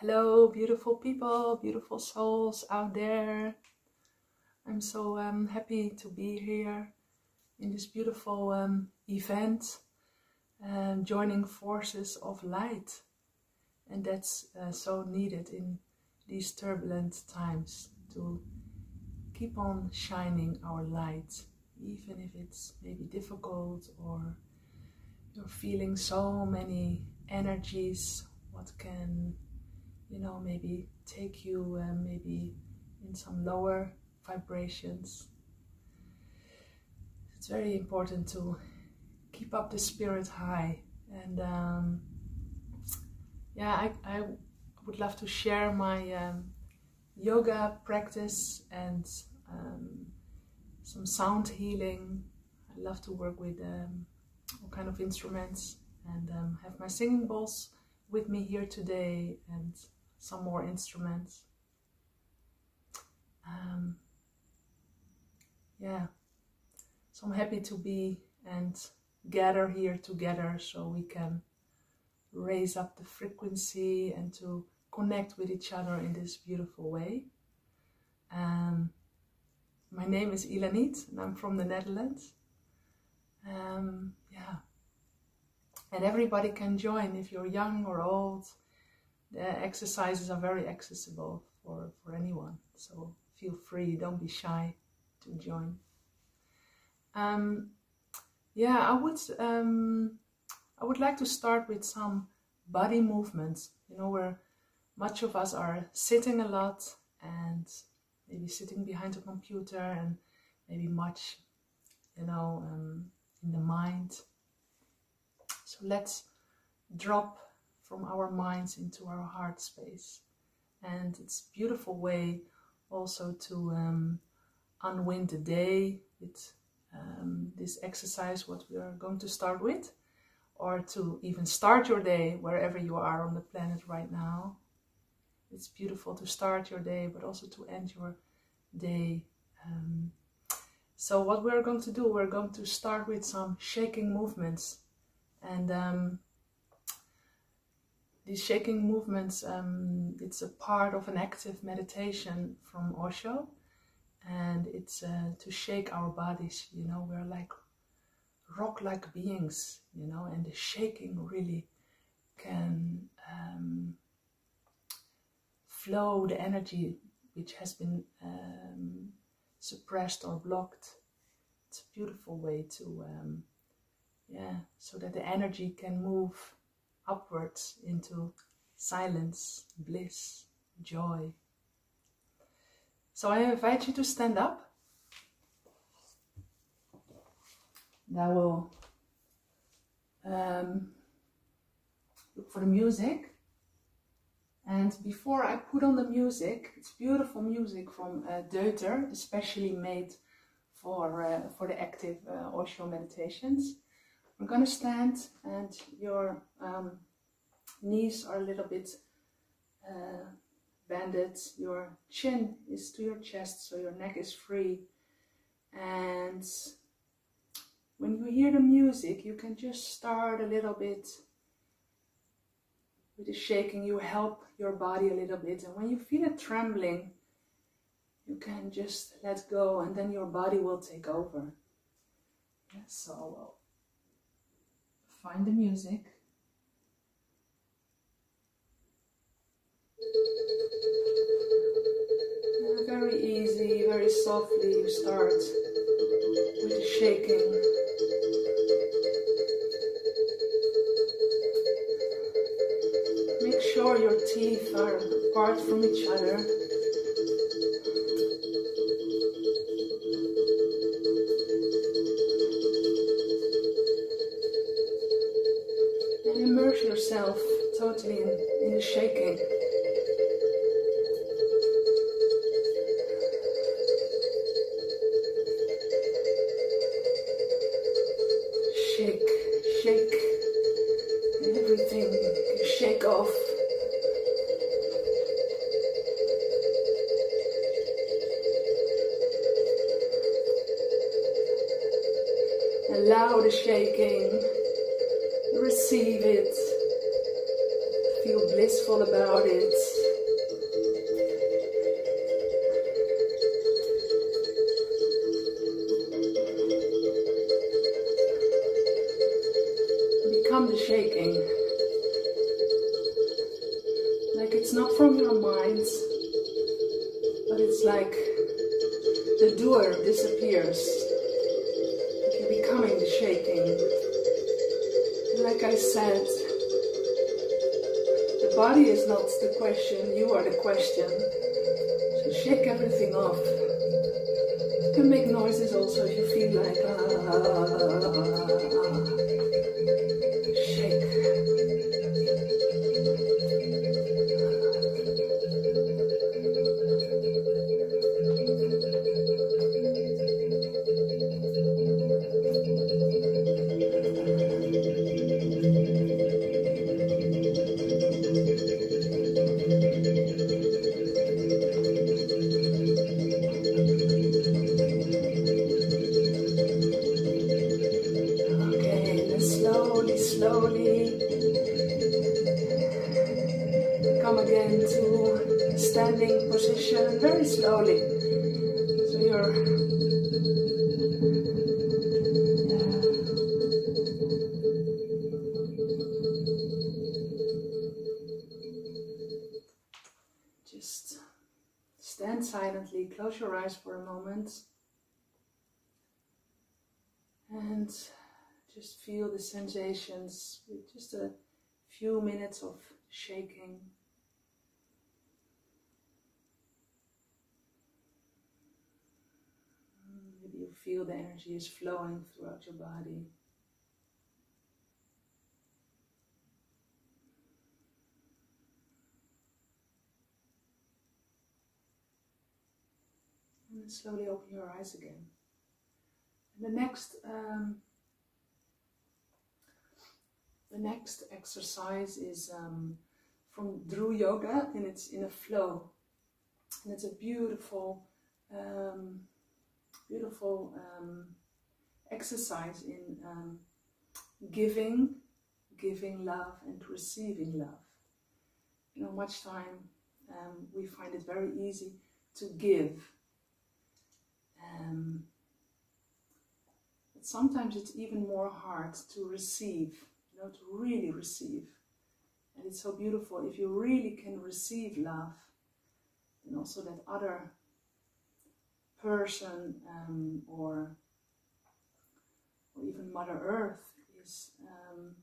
Hello, beautiful people, beautiful souls out there. I'm so um, happy to be here in this beautiful um, event, um, joining forces of light. And that's uh, so needed in these turbulent times to keep on shining our light, even if it's maybe difficult or you're feeling so many energies, what can you know, maybe take you uh, maybe in some lower vibrations. It's very important to keep up the spirit high. And um, yeah, I, I would love to share my um, yoga practice and um, some sound healing. I love to work with um, all kind of instruments and um, have my singing bowls with me here today and some more instruments. Um, yeah, so I'm happy to be and gather here together so we can raise up the frequency and to connect with each other in this beautiful way. Um, my name is Ilanit and I'm from the Netherlands. Um, yeah. And everybody can join if you're young or old. The exercises are very accessible for, for anyone. So feel free, don't be shy to join. Um, yeah, I would um, I would like to start with some body movements. You know, where much of us are sitting a lot and maybe sitting behind a computer and maybe much, you know, um, in the mind. So let's drop from our minds into our heart space. And it's a beautiful way also to um, unwind the day with um, this exercise, what we are going to start with, or to even start your day wherever you are on the planet right now. It's beautiful to start your day, but also to end your day. Um, so, what we're going to do, we're going to start with some shaking movements. And um, these shaking movements, um, it's a part of an active meditation from Osho and it's uh, to shake our bodies you know we're like rock like beings you know and the shaking really can um, flow the energy which has been um, suppressed or blocked. It's a beautiful way to um, yeah so that the energy can move upwards into silence bliss joy so I invite you to stand up. And I will um, look for the music. And before I put on the music, it's beautiful music from uh, Deuter, especially made for, uh, for the active uh, Osho meditations. We're going to stand and your um, knees are a little bit uh. Your chin is to your chest, so your neck is free. And when you hear the music, you can just start a little bit with the shaking. You help your body a little bit. And when you feel it trembling, you can just let go and then your body will take over. Yeah, so find the music. very easy, very softly you start with the shaking. Make sure your teeth are apart from each other. In, in the shaking. A few minutes of shaking. Maybe you feel the energy is flowing throughout your body. And slowly open your eyes again. And the next um, the next exercise is um, from Dru Yoga and it's in a flow. And it's a beautiful, um, beautiful um, exercise in um, giving, giving love and receiving love. You know, much time um, we find it very easy to give. Um, but sometimes it's even more hard to receive you know, to really receive. And it's so beautiful if you really can receive love, and also that other person um, or or even Mother Earth is um,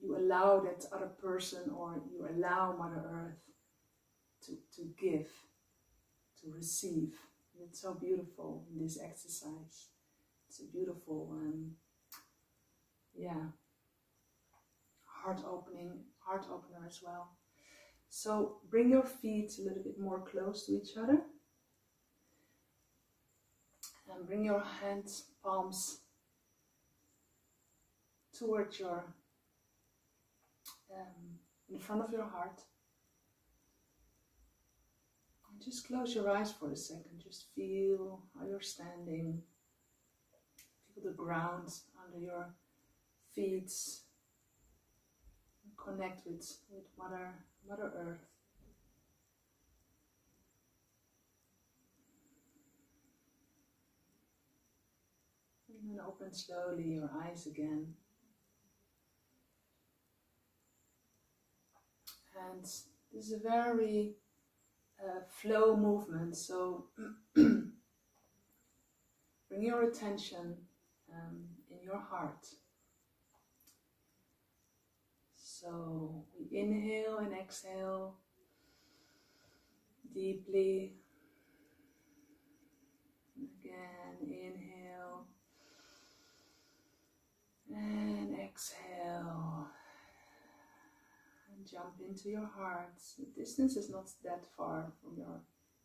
you allow that other person or you allow Mother Earth to, to give, to receive. And it's so beautiful in this exercise. It's a beautiful um, yeah, heart opening, heart opener as well. So bring your feet a little bit more close to each other. And bring your hands, palms towards your, um, in front of your heart. And just close your eyes for a second. Just feel how you're standing. Feel the ground under your feet connect with, with Mother, Mother Earth. And then open slowly your eyes again. And this is a very uh, flow movement, so bring your attention um, in your heart so we inhale and exhale deeply. Again, inhale and exhale. And jump into your heart. The distance is not that far from your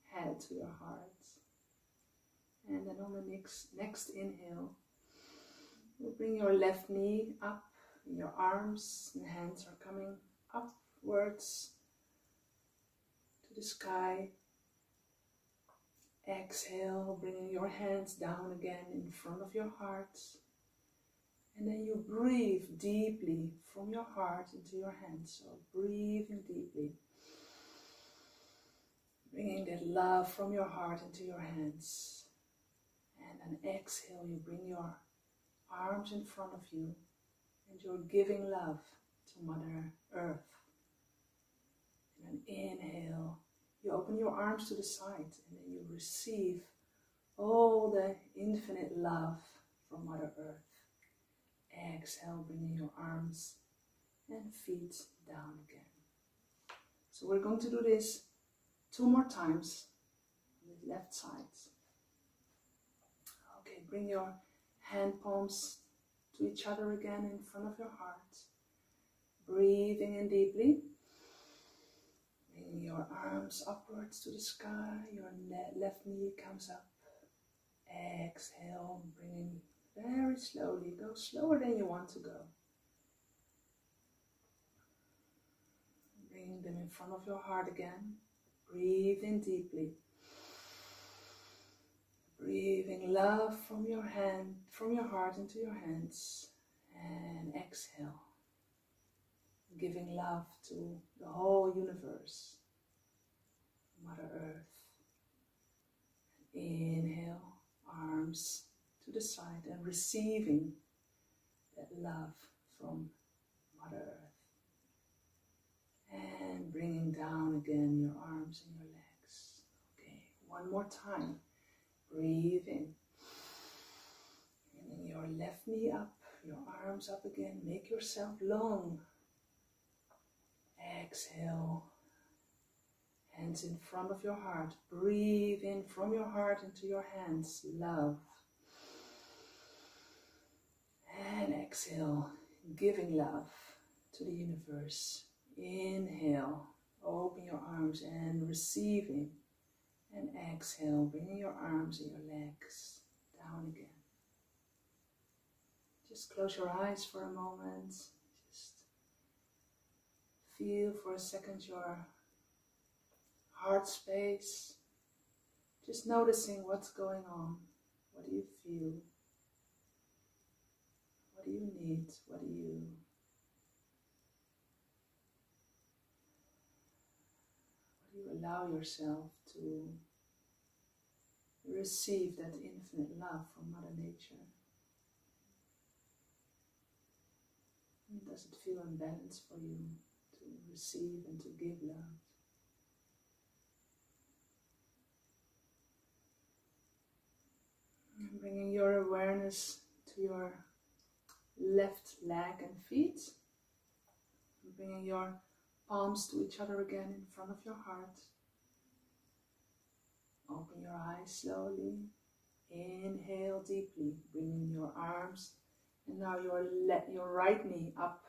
head to your heart. And then on the next, next inhale, we'll bring your left knee up your arms and hands are coming upwards to the sky. Exhale, bringing your hands down again in front of your heart. And then you breathe deeply from your heart into your hands. So breathing deeply. Bringing that love from your heart into your hands. And then exhale, you bring your arms in front of you and you're giving love to Mother Earth. And then inhale, you open your arms to the side and then you receive all the infinite love from Mother Earth. Exhale, bringing your arms and feet down again. So we're going to do this two more times on the left side. Okay, bring your hand palms to each other again in front of your heart. Breathing in deeply. Bringing your arms upwards to the sky. Your left knee comes up. Exhale, bringing very slowly. Go slower than you want to go. Bring them in front of your heart again. Breathe in deeply. Breathing love from your hand, from your heart into your hands. And exhale. Giving love to the whole universe. Mother Earth. Inhale, arms to the side and receiving that love from Mother Earth. And bringing down again your arms and your legs Okay, One more time. Breathe in. And then your left knee up, your arms up again. Make yourself long. Exhale. Hands in front of your heart. Breathe in from your heart into your hands. Love. And exhale, giving love to the universe. Inhale, open your arms and receiving. And exhale, bringing your arms and your legs down again. Just close your eyes for a moment. Just feel for a second your heart space. Just noticing what's going on. What do you feel? What do you need? What do you allow yourself to receive that infinite love from Mother Nature? Does it feel unbalanced for you to receive and to give love? Bringing your awareness to your left leg and feet. Bringing your palms to each other again in front of your heart. Open your eyes slowly. Inhale deeply, bringing your arms and now your, le- your right knee up.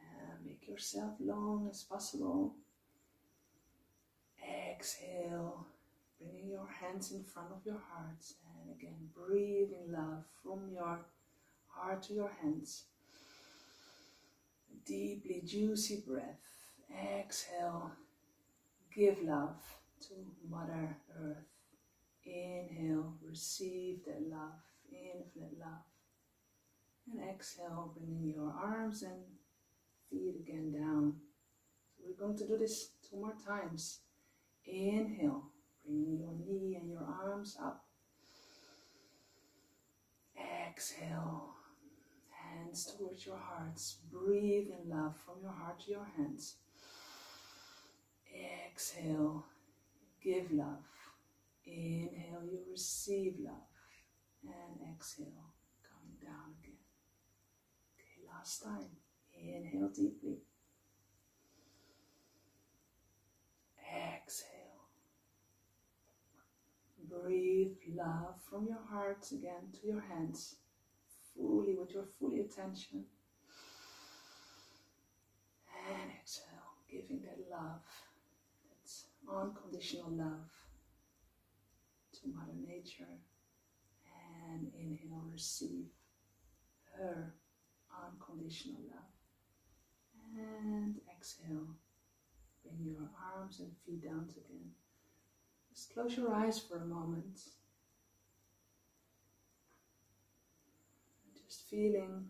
And make yourself long as possible. Exhale, bringing your hands in front of your heart. And again, breathing love from your heart to your hands. Deeply juicy breath. Exhale, give love to Mother Earth. Inhale, receive that love, infinite love. And exhale, bringing your arms and feet again down. So we're going to do this two more times. Inhale, bringing your knee and your arms up. Exhale, hands towards your hearts. Breathe in love from your heart to your hands. Exhale, give love. Inhale, you receive love. And exhale, coming down again. Okay, last time. Inhale deeply. Exhale. Breathe love from your heart again to your hands, fully with your fully attention. And exhale, giving that love, unconditional love to Mother Nature. And inhale, receive her unconditional love. And exhale, bring your arms and feet down again. Just close your eyes for a moment. Just feeling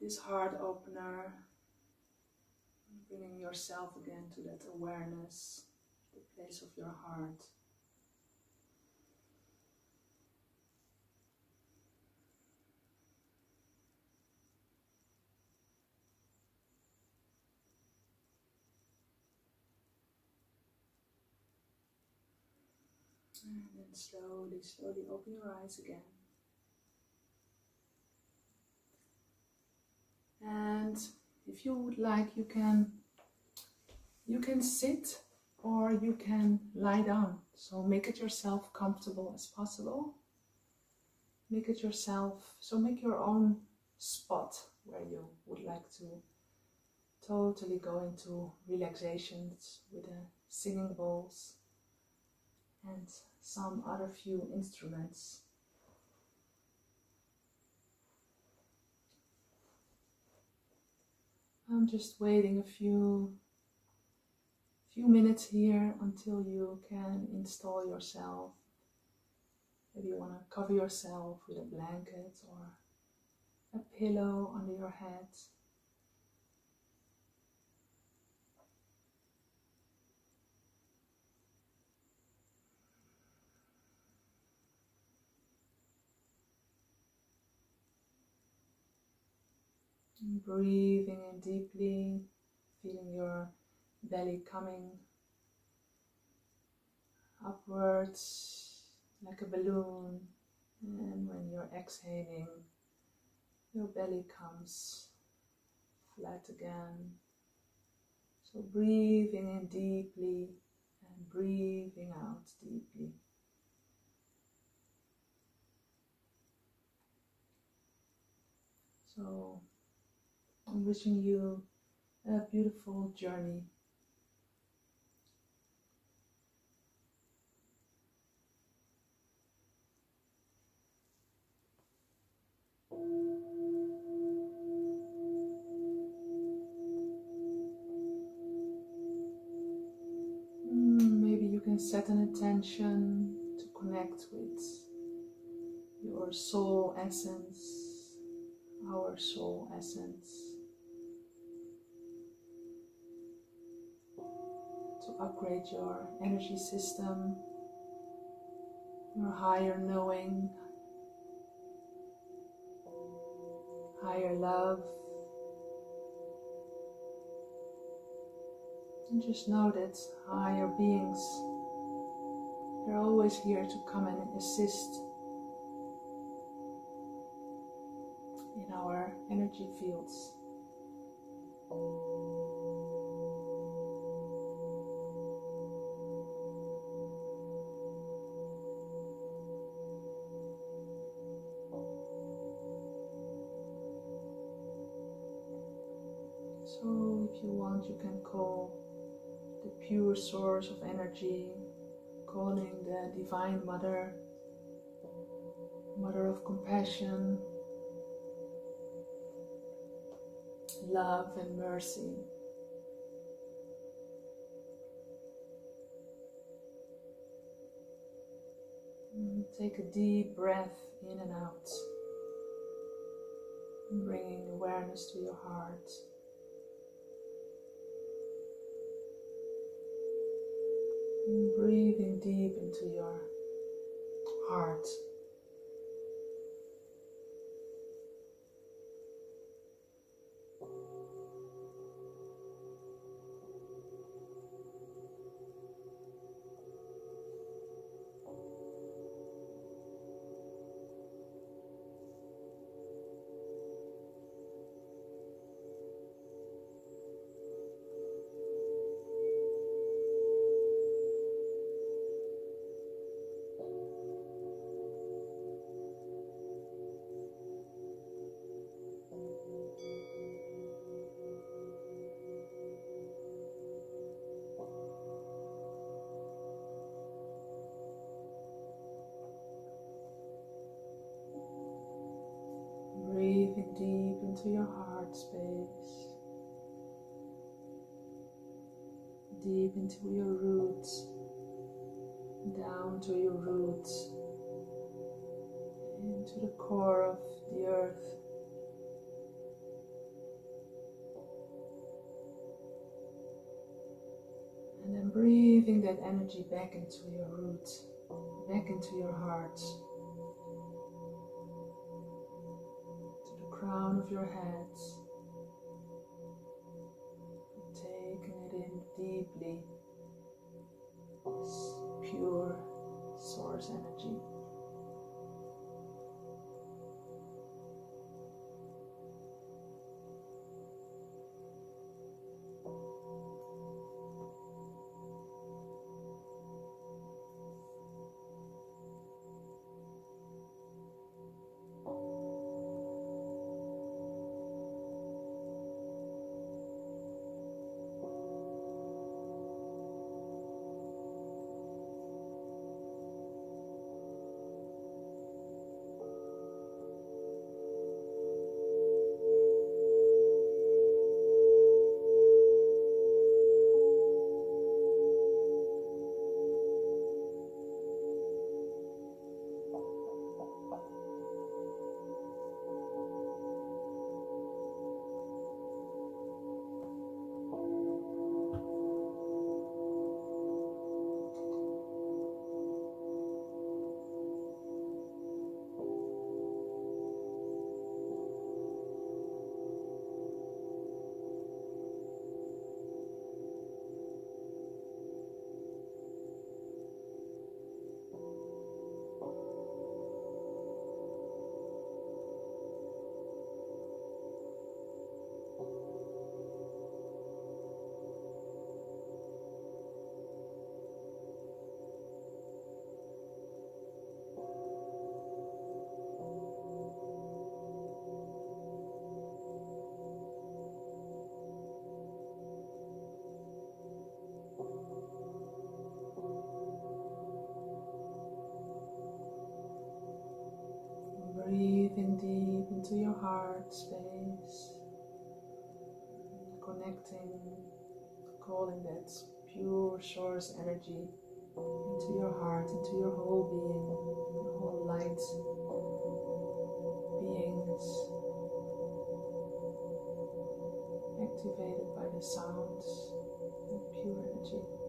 this heart opener, bringing yourself again to that awareness, the place of your heart. And then slowly, slowly open your eyes again. And if you would like, you can you can sit or you can lie down. So make it yourself comfortable as possible. Make it yourself. So make your own spot where you would like to totally go into relaxations with the singing bowls and some other few instruments. I'm just waiting a few few minutes here until you can install yourself. Maybe you want to cover yourself with a blanket or a pillow under your head. Breathing in deeply, feeling your belly coming upwards like a balloon. And when you're exhaling, your belly comes flat again. So breathing in deeply and breathing out deeply. So I'm wishing you a beautiful journey. Hmm, maybe you can set an intention to connect with your soul essence, our soul essence. To upgrade your energy system, your higher knowing, higher love. And just know that higher beings, they're always here to come and assist in our energy fields. Call the pure source of energy, calling the Divine Mother, Mother of compassion, love, and mercy. Take a deep breath in and out, bringing awareness to your heart. And breathing deep into your heart. Deep into your roots, down to your roots, into the core of the earth. And then breathing that energy back into your roots, back into your heart. to the crown of your head, deeply, Breathing deep into your heart space, connecting, calling that pure source energy into your heart, into your whole being, your whole light beings, activated by the sounds of pure energy.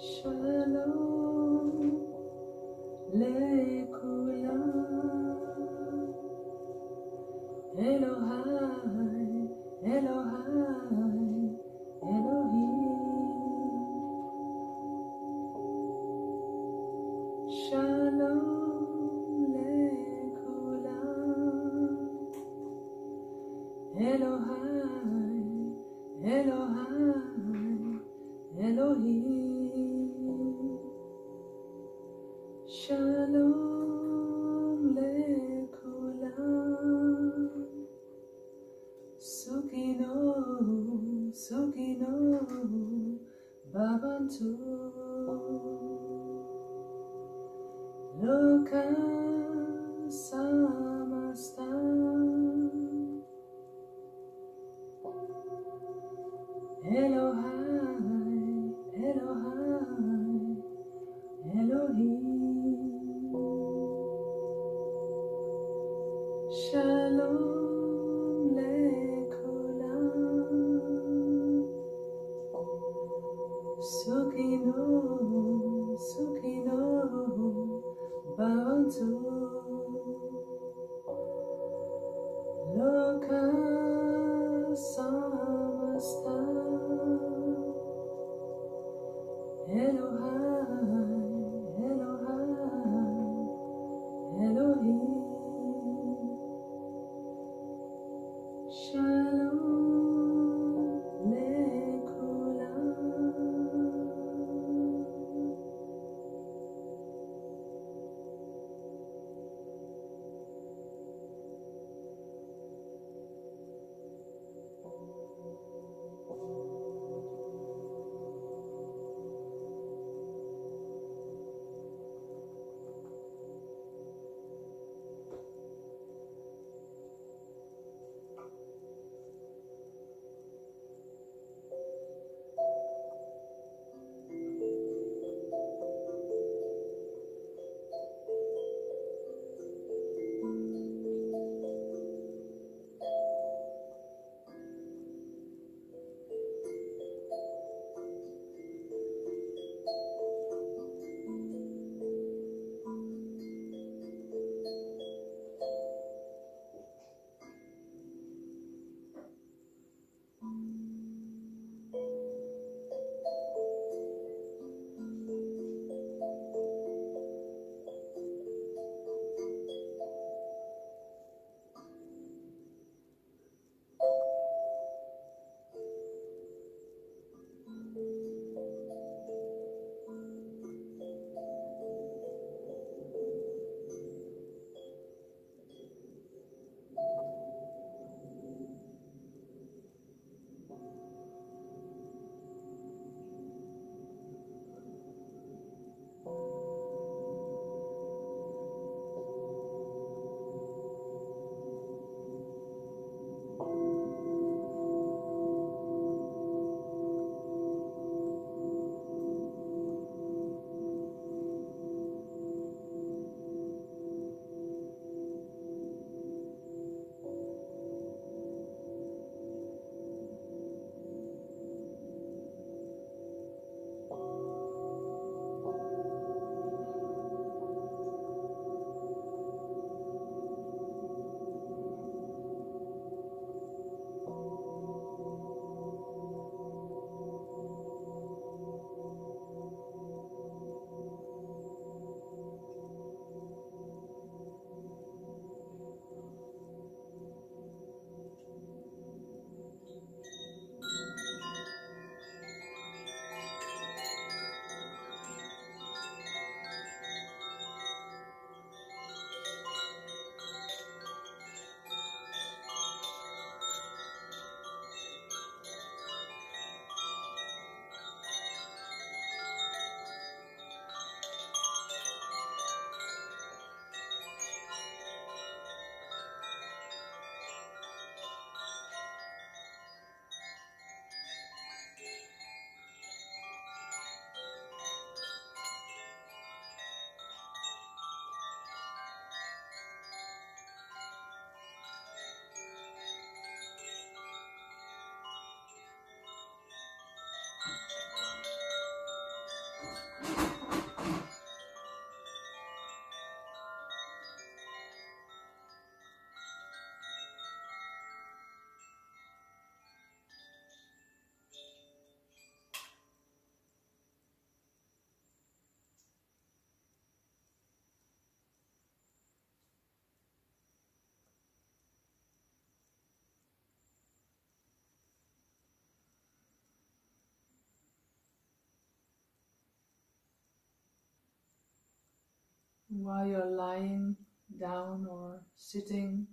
Shalom. While you're lying down or sitting,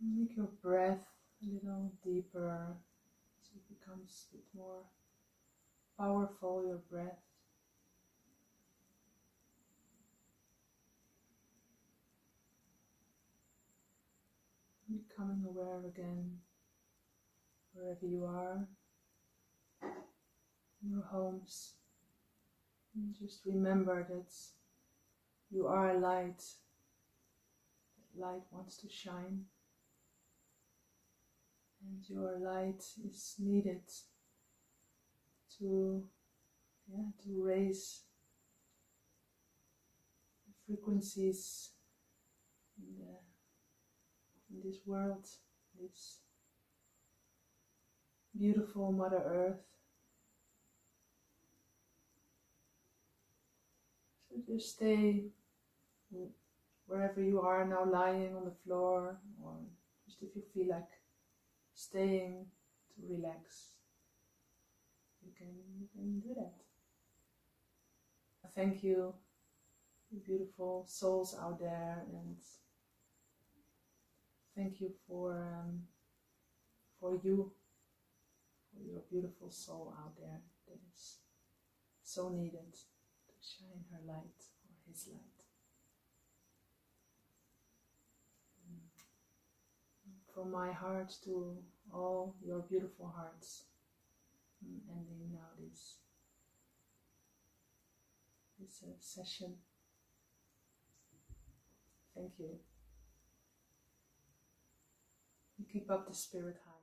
make your breath a little deeper so it becomes a bit more powerful, your breath. Becoming aware again wherever you are, your homes. And just remember that you are a light. That light wants to shine. And your light is needed to yeah, to raise the frequencies in, the, in this world, this beautiful Mother Earth. Just stay wherever you are now, lying on the floor, or just if you feel like staying to relax, you can, you can do that. Thank you, beautiful souls out there, and thank you for um, for you, for your beautiful soul out there that is so needed shine her light or his light. From my heart to all your beautiful hearts, ending now this this uh, session. Thank you. You keep up the spirit high.